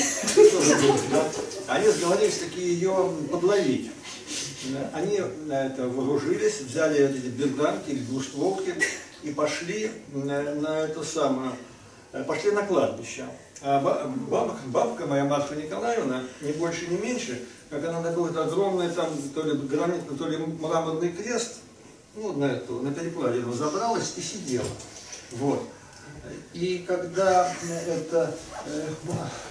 Они сговорились такие ее подловить. Они на это вооружились, взяли эти берданки или двустволки, и пошли на, на это самое, э, пошли на кладбище. А бабка, бабка моя, Марфа Николаевна, не больше, не меньше, как она на какой-то огромный там, то ли гранитный, то ли мраморный крест, ну, на эту, на перекладину забралась и сидела. Вот. И когда это, э,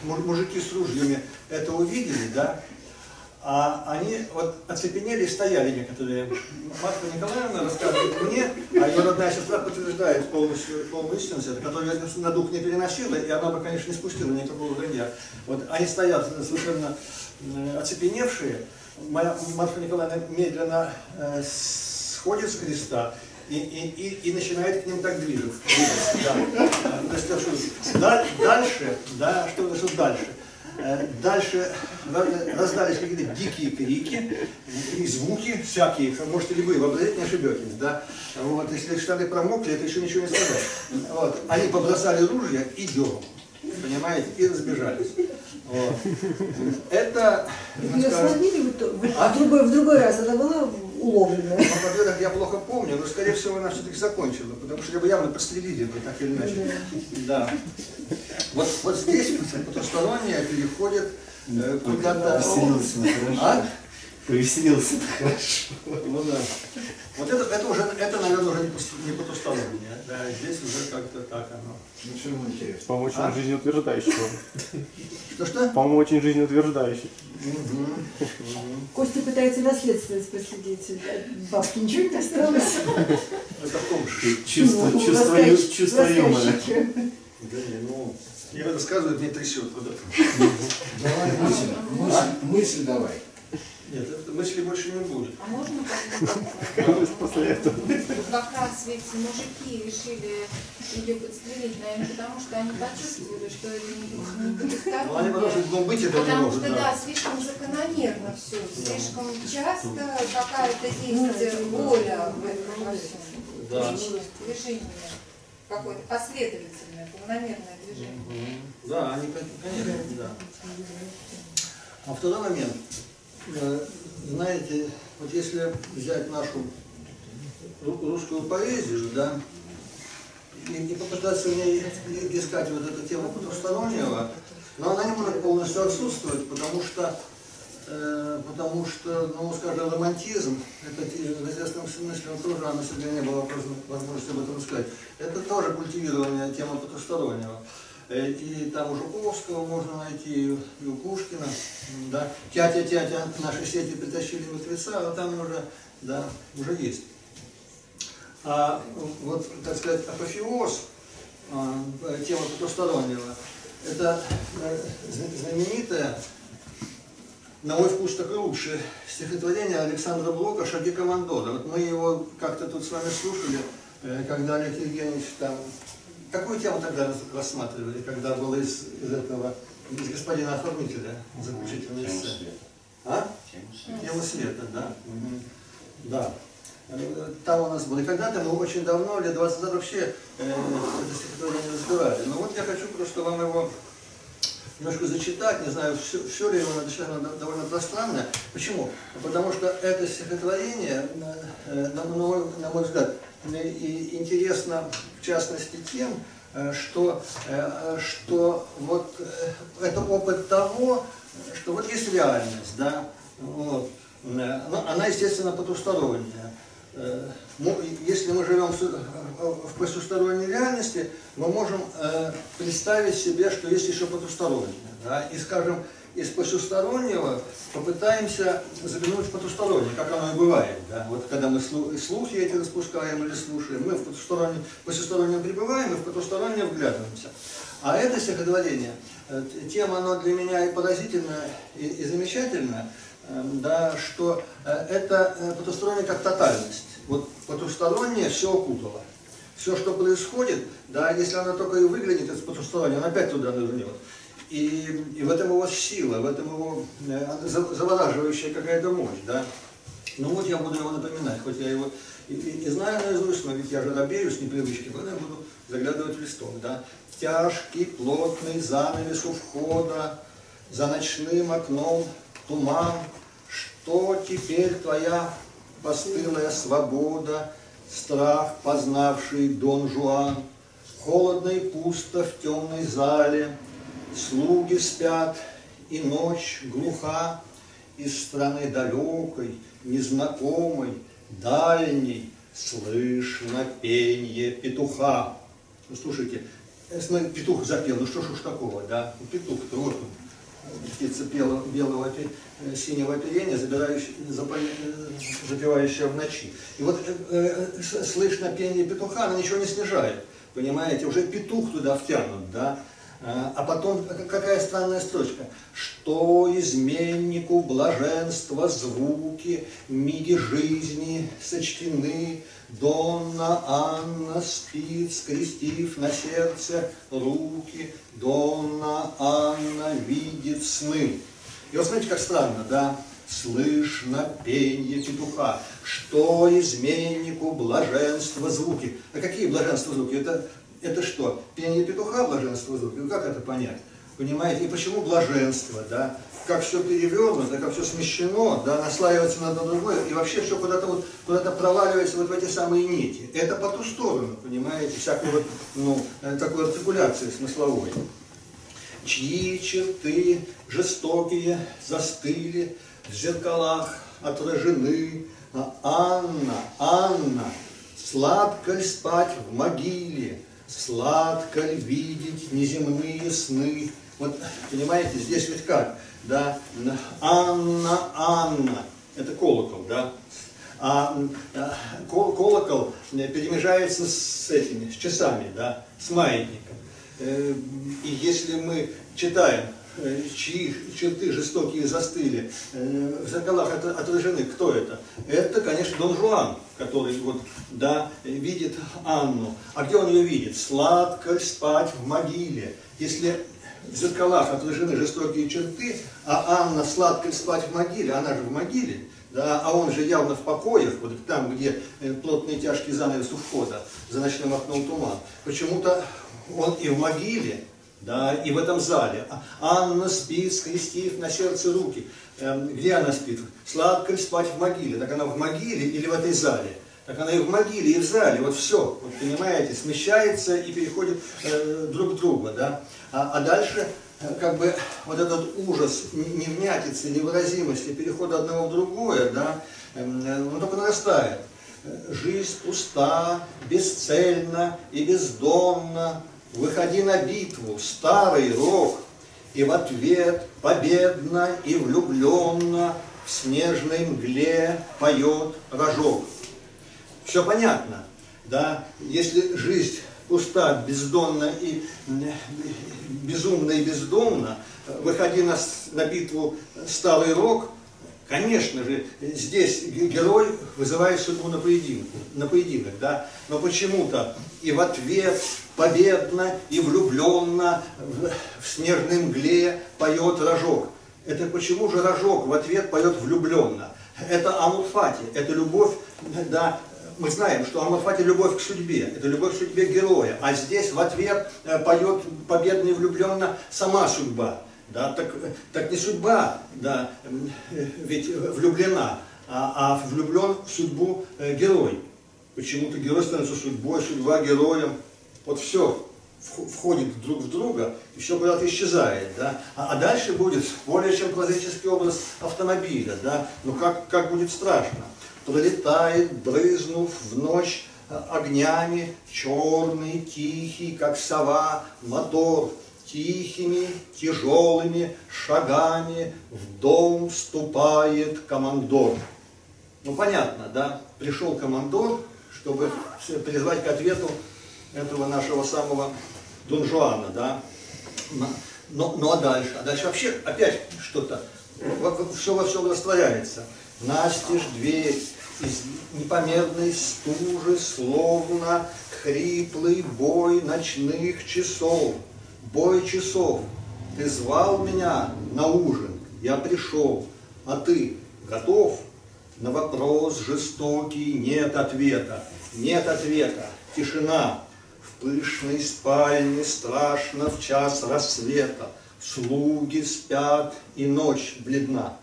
мужики с ружьями это увидели, да, а они вот оцепенели и стояли некоторые. Марфа Николаевна рассказывает мне, а ее родная сестра подтверждает полностью, полную истинность, которую я на дух не переносила, и она бы, конечно, не спустила никакого вранья. Вот они стоят совершенно оцепеневшие. Моя Марфа Николаевна медленно э, сходит с креста, и, и, и, и начинает к ним так двигаться. Да. То есть, да, дальше, да, что, что дальше? Э, дальше раздались какие-то дикие крики и звуки всякие, можете ли вы вообразить, не ошибетесь, да? Вот, если штаны промокли, это еще ничего не сказать. Вот, они побросали ружья и дернул, понимаете, и разбежались. Вот. Это... Ее словили а? в, другой, в другой раз, это было уловлено. Ну, во-первых, я плохо помню, но, скорее всего, она все-таки закончила, потому что его явно прострелили бы, так или иначе. Да. Вот, вот здесь потустороннее переходит э, куда-то... Повеселился, хорошо. А? Повеселился, хорошо. Ну да. Вот это, это уже, это, наверное, уже не потустороннее. Да, здесь уже как-то так оно. Ну, чему интересно? По-моему, очень а? жизнеутверждающий. Что-что? По-моему, очень жизнеутверждающий. Костя пытается наследственность проследить. Бабки ничего не осталось. Это в том же. Чувство, ну, чувство, чувство юмора. Да не, ну, я рассказываю, мне трясет это. Давай мысль, мысль, мысль давай. Нет, мысли больше не будет. А можно после этого? Как раз ведь мужики решили ее подстрелить, наверное, потому что они почувствовали, что это не. Ну, они потому быть этого Потому что, да, слишком закономерно все, слишком часто какая-то есть воля в этом во всем. Да. Движение какое-то последовательное, планомерное движение. Да, они, конечно, да. А второй момент. Э, знаете, вот если взять нашу русскую поэзию, да, и, и попытаться в ней искать вот эту тему потустороннего, но она не может полностью отсутствовать, потому что, потому что, ну, скажем, романтизм, это в известном смысле он тоже, она сегодня не было возможности об этом сказать, это тоже культивирование темы потустороннего. Э, и там у Жуковского можно найти, и у Пушкина, да, тятя-тятя, наши сети притащили мертвеца, а там уже, да, уже есть. А вот, так сказать, апофеоз а, тема потустороннего, это э, знаменитое, на мой вкус такое лучшее стихотворение Александра Блока «Шаги командора». Вот мы его как-то тут с вами слушали, э, когда Олег Евгеньевич там Какую тему тогда рассматривали, когда было из, из этого, из господина оформителя заключительный эссе? А? Тема света, да. Угу. Да. Там у нас было. И когда-то мы очень давно, лет 20 назад вообще э, это стихотворение разбирали. Но вот я хочу просто вам его немножко зачитать, не знаю, все, все ли его оно довольно пространное. Почему? Потому что это стихотворение, э, на, мой, на мой взгляд, интересно в частности тем, э, что, э, что вот это опыт того, что вот есть реальность, да, вот, она, естественно, потусторонняя. Если мы живем в потусторонней реальности, мы можем представить себе, что есть еще потустороннее. Да, и, скажем, из потустороннего попытаемся заглянуть в потустороннее, как оно и бывает. Да? Вот когда мы слухи эти распускаем или слушаем, мы в потустороннем, потустороннем пребываем и в потустороннее вглядываемся. А это стихотворение, э, тема оно для меня и поразительная, и, и замечательная, эм, да, что э, это э, потустороннее как тотальность. Вот потустороннее все окутало. Все, что происходит, да, если оно только и выглянет из потустороннего, он опять туда нырнет. И, и в этом его сила, в этом его э, завораживающая какая-то мощь, да. Ну вот я буду его напоминать, хоть я его и, и, и знаю наизусть, но ведь я же робею с непривычки, поэтому я буду заглядывать в листок, да. Тяжкий, плотный занавес у входа, за ночным окном туман, что теперь твоя постылая свобода, страх, познавший Дон Жуан, холодно и пусто в темной зале, Слуги спят, и ночь глуха, Из страны далекой, незнакомой, дальней, Слышно пенье петуха. Ну, слушайте, петух запел, ну что ж уж такого, да? Ну, петух-то вот он, птица белого, белого э, синего оперения, запевающая в ночи. И вот э, э, слышно пение петуха, она ничего не снижает, понимаете, уже петух туда втянут, да? А, а потом какая странная строчка. Что изменнику блаженства звуки, миги жизни сочтены, Донна Анна спит, скрестив на сердце руки, Донна Анна видит сны. И вот смотрите, как странно, да? Слышно пенье петуха, что изменнику блаженства звуки. А какие блаженства звуки? Это это что? Пение петуха блаженство звуки? Ну как это понять? Понимаете? И почему блаженство, да? Как все перевернуто, как все смещено, да, наслаивается на другое, и вообще все куда-то вот, куда-то проваливается вот в эти самые нити. Это по ту сторону, понимаете, всякой вот, ну, э, такой артикуляции смысловой. Чьи черты жестокие застыли, в зеркалах отражены, а Анна, Анна, сладко ли спать в могиле, Сладко ли видеть неземные сны? Вот, понимаете, здесь ведь как? Да, Анна, Анна, это колокол, да? А, а колокол перемежается с этими, с часами, да, с маятником. Э, и если мы читаем Э, чьи черты жестокие застыли, э, в зеркалах отражены, кто это? Это, конечно, Дон Жуан, который вот, да, видит Анну. А где он ее видит? Сладко спать в могиле. Если в зеркалах отражены жестокие черты, а Анна сладко спать в могиле, она же в могиле, да, а он же явно в покоях, вот там, где э, плотный тяжкий занавес у входа, за ночным окном туман. Почему-то он и в могиле, да, и в этом зале. А Анна спит, скрестив на сердце руки. Эм, где она спит? Сладко спать в могиле? Так она в могиле или в этой зале? Так она и в могиле, и в зале. Вот все, вот, понимаете, смещается и переходит э, друг к другу. Да? А, а дальше э, как бы вот этот ужас невнятицы, невыразимости, перехода одного в другое, да, э, он только нарастает. Жизнь пуста, бесцельна и бездонна, выходи на битву, старый рог, и в ответ победно и влюбленно в снежной мгле поет рожок. Все понятно, да? Если жизнь пуста, бездонна и безумна и бездомна, выходи на, на битву старый рог, Конечно же, здесь герой вызывает судьбу на поединок, на поединок да? но почему-то и в ответ победно и влюбленно в, в снежной мгле поет рожок. Это почему же рожок в ответ поет влюбленно? Это амурфати, это любовь, да, мы знаем, что Амалфати любовь к судьбе, это любовь к судьбе героя, а здесь в ответ э, поет победно и влюбленно сама судьба. Да, так, так не судьба, да, э, ведь влюблена, а, а влюблен в судьбу э, герой. Почему-то герой становится судьбой, судьба героем. Вот все входит друг в друга, и все куда-то исчезает. Да? А, а дальше будет более чем прозаический образ автомобиля. Да? Ну как, как будет страшно. Пролетает, брызнув в ночь э, огнями, черный, тихий, как сова, мотор, тихими, тяжелыми шагами в дом вступает командор. Ну понятно, да? Пришел командор, чтобы призвать к ответу этого нашего самого Дон Жуана, да? Но, ну а дальше? А дальше вообще опять что-то, все во всем растворяется. Настежь дверь, из непомерной стужи, словно хриплый бой ночных часов, бой часов. Ты звал меня на ужин, я пришел, а ты готов? На вопрос жестокий нет ответа, нет ответа, тишина. В пышной спальне страшно в час рассвета, слуги спят и ночь бледна.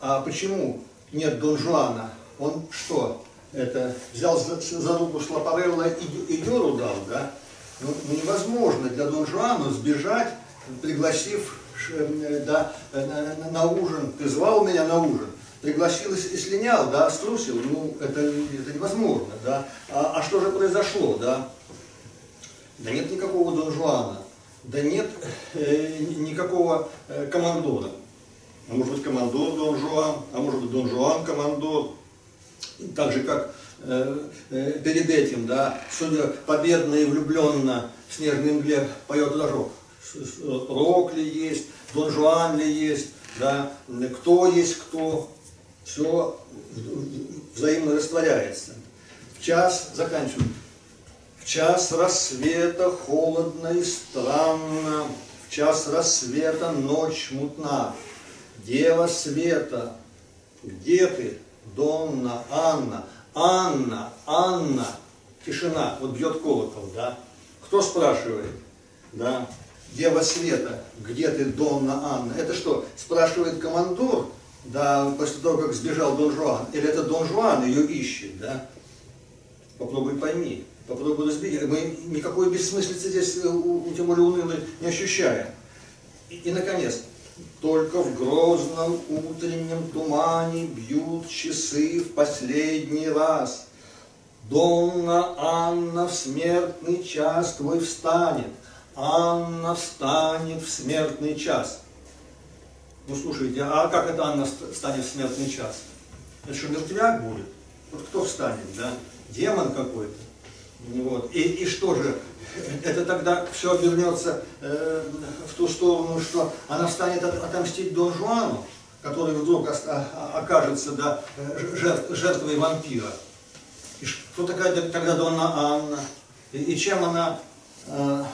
А почему нет Дон Жуана? Он что, это взял за, за руку Шлапарелла и, и дёру дал, да? Ну, ну, невозможно для Дон Жуана сбежать, пригласив э, да, на, на ужин, ты звал меня на ужин, пригласил и слинял, да, струсил, ну, это, это невозможно, да. А, а что же произошло, да? Да нет никакого Дон Жуана, да нет э, никакого э, командора. А может быть командор Дон Жуан, а может быть Дон Жуан командор. Так же, как э, э, перед этим, да, судя победно и влюбленно в снежной мгле поет рожок. Рок ли есть, Дон Жуан ли есть, да, кто есть кто, все взаимно растворяется. В час, заканчиваем, в час рассвета холодно и странно, в час рассвета ночь мутна. Дева света, где ты, Донна Анна? Анна, Анна, тишина, вот бьет колокол, да? Кто спрашивает, да? Дева Света, где ты, Донна Анна? Это что, спрашивает командор, да, после того, как сбежал Дон Жуан? Или это Дон Жуан ее ищет, да? Попробуй пойми, попробуй разбери. Мы никакой бессмыслицы здесь, э, тем более унылой, не ощущаем. И, и, наконец, только в грозном утреннем тумане бьют часы в последний раз. Донна Анна в смертный час твой встанет, Анна встанет в смертный час. Ну слушайте, а как это Анна встанет в смертный час? Это что, мертвяк будет? Вот кто встанет, да? Демон какой-то. Вот. И, и что же, это тогда все обернется э, в ту сторону, что она встанет от, отомстить Дон Жуану, который вдруг окажется да, жертв, жертвой вампира. И что такая тогда Донна Анна? И, и чем она э,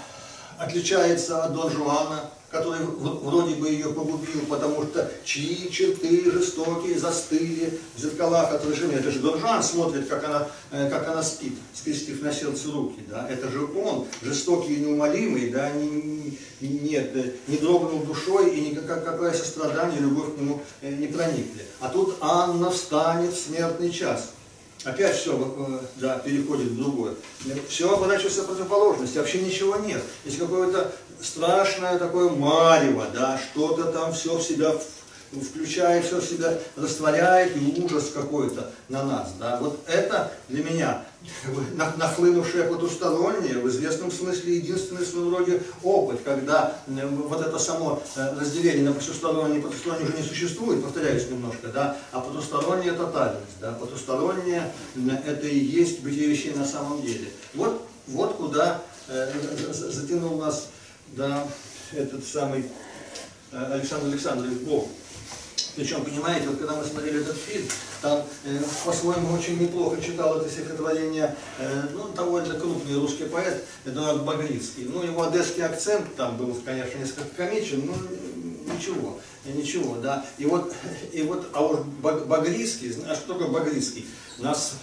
отличается от Дон Жуана? Который вроде бы ее погубил, потому что чьи черты жестокие застыли в зеркалах отражены. Это же Дон Жуан смотрит, как она, э, как она спит, скрестив на сердце руки. Да? Это же он, жестокий и неумолимый, да? не, не, нет, э, не дрогнул душой и никакое сострадание, любовь к нему э, не проникли. А тут Анна встанет в смертный час. Опять все э, да, переходит в другое. Все оборачивается противоположности, вообще ничего нет. Есть какое-то страшное такое марево, да, что-то там все в себя включает, все в себя растворяет, и ужас какой-то на нас. Да. Вот это для меня нахлынувшее потустороннее, в известном смысле единственный в своем роде опыт, когда вот это само э, разделение на потустороннее и потустороннее уже не существует, повторяюсь немножко, да, а потусторонняя тотальность, да, потустороннее это и есть бытие вещей на самом деле. Вот, вот куда э, затянул нас да, этот самый э, Александр Александрович Бог. Причем, понимаете, вот когда мы смотрели этот фильм, там э, по-своему очень неплохо читал это стихотворение, э, ну, довольно крупный русский поэт Эдуард Багрицкий. Ну, его одесский акцент там был, конечно, несколько комичен, но ничего, ничего, да. И вот, и вот а вот Багрицкий, а что такое Багрицкий? Нас,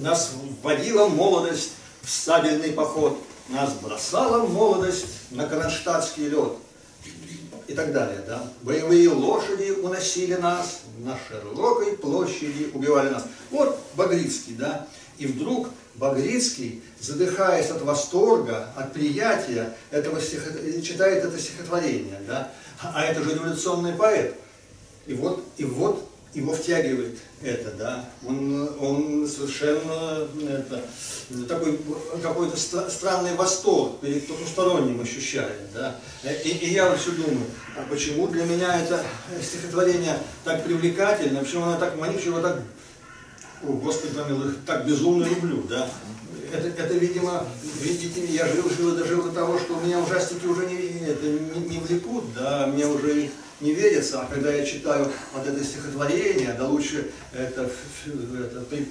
нас вводила молодость в сабельный поход, нас бросала молодость на кронштадтский лед и так далее. Да? Боевые лошади уносили нас, на широкой площади убивали нас. Вот Багрицкий, да, и вдруг Багрицкий, задыхаясь от восторга, от приятия этого стихот... читает это стихотворение, да, а это же революционный поэт. И вот, и вот его втягивает это, да, он, он совершенно это, такой какой-то странный восторг перед потусторонним ощущает, да, и, и я все думаю, а почему для меня это стихотворение так привлекательно, почему оно так манит, его так, о, Господи помилуй, так безумно люблю, да, это, это, видимо, видите, я жил, жил, дожил до того, что у меня ужастики уже не, это, не, не влекут, да, мне уже не верится, а когда я читаю вот это стихотворение, да лучше это, это при,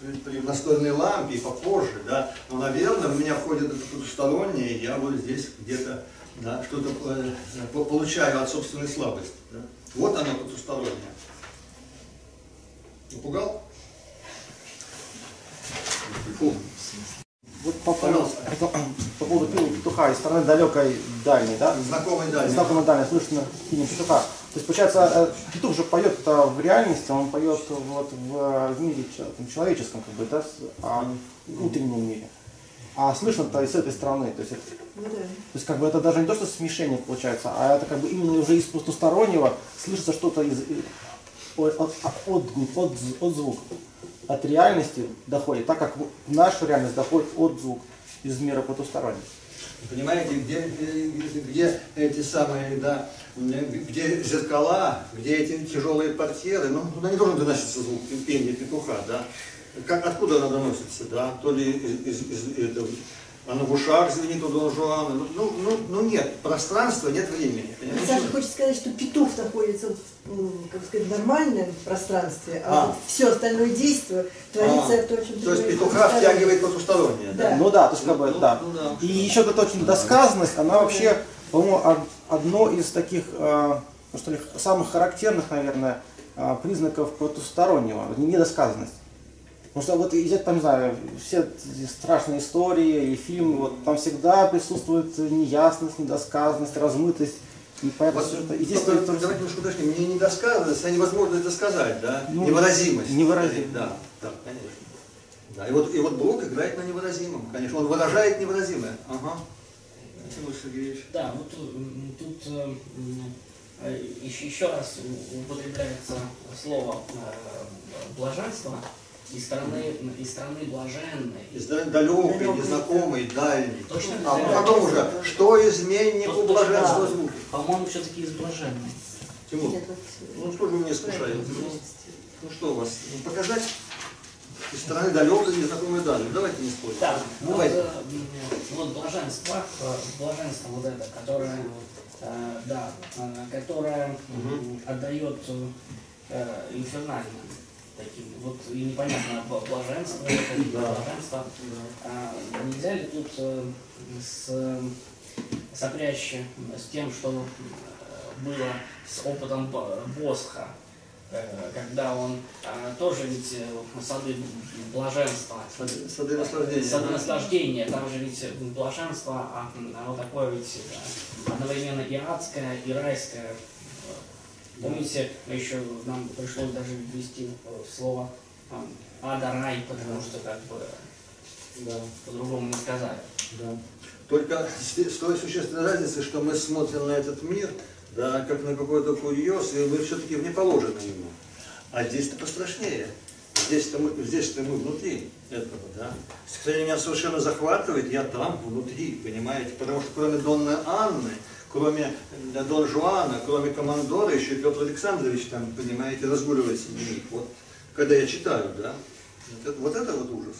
при, при настольной лампе и попозже, да, но, наверное, в меня входит это потустороннее, я вот здесь где-то да, что-то э, получаю от собственной слабости. Да. Вот оно потустороннее. Напугал? Фу. Вот по, поводу, по поводу петуха из страны далекой дальней, да? Знакомой дальней. Знакомой дальней, слышно фильм петуха. То есть, получается, э, петух же поет в реальности, он поет вот в, в мире человеческом, как бы, да, а, в утреннем мире. А слышно-то и с этой стороны. То есть, это, Ну да. то есть, как бы это даже не то, что смешение получается, а это как бы именно уже из потустороннего слышится что-то из, от, от, от, от, от звука от реальности доходит, так как в нашу реальность доходит от звук из мира потустороннего. Понимаете, где, где, эти самые, да, где зеркала, где эти тяжелые портьеры, ну, туда не должен доноситься звук пения петуха, да. Как, откуда она доносится, да, то ли из, из, из этого, оно в ушах звенит у Дон Жуана. Ну, ну, ну, ну нет, пространства, нет времени. Понимаете? Саша хочет сказать, что петух находится в, как сказать, в нормальном пространстве, а, а. Вот все остальное действие творится а. то, о чем То есть петуха втягивает потустороннее, да? да? Ну да, то есть как бы, ну, да. Ну, да. И еще эта очень досказанность, она вообще, по-моему, одно из таких, э, что ли, самых характерных, наверное, э, признаков потустороннего, недосказанность. Потому что вот взять там, не знаю, все страшные истории и фильмы, вот там всегда присутствует неясность, недосказанность, размытость. Непонятно, вот, что И здесь только, тоже... Давайте немножко уточним. Не недосказанность, а невозможно это сказать, да? Ну, невыразимость. Невыразимость. Да, да, конечно. Да, и вот, и вот Блок играет на невыразимом, конечно. Он выражает невыразимое. Ага. Тимур Сергеевич. Да, вот тут э, э, еще, еще раз употребляется слово э, блаженство из страны, из страны блаженной. Из далекой, незнакомой, дальней. Точно а потом уже, что изменнику блаженства да. звуки? По-моему, все-таки из блаженной. Тимур, ну что же вы мне скушаете? Ну что у вас, ну, показать? Из страны далекой, незнакомой дальней. Давайте не спорим. Да, ну. Вот, вот блаженство, э, блаженство вот это, которое, э, да, э, которое угу. отдает инфернальным таким, вот и непонятно блаженство, да. блаженство. А, нельзя ли тут э, с, сопрячь с тем, что э, было с опытом Босха, э, когда он а, тоже ведь сады блаженства, сады, сады наслаждения, сады наслаждения, там же ведь блаженство, а, оно такое ведь одновременно и адское, и райское Помните, еще нам пришлось даже ввести слово там, ада, рай, потому что как бы да. по-другому не сказали. Да. Только с той существенной разницей, что мы смотрим на этот мир, да, как на какой-то курьез, и мы все-таки вне положены ему. А здесь-то пострашнее. Здесь-то мы, здесь мы внутри этого, да. Стихотворение меня совершенно захватывает, я там, внутри, понимаете, потому что кроме Донны Анны, кроме Дон Жуана, кроме командора, еще и Петр Александрович там, понимаете, разгуливает среди них. Вот, когда я читаю, да, вот это вот, ужас.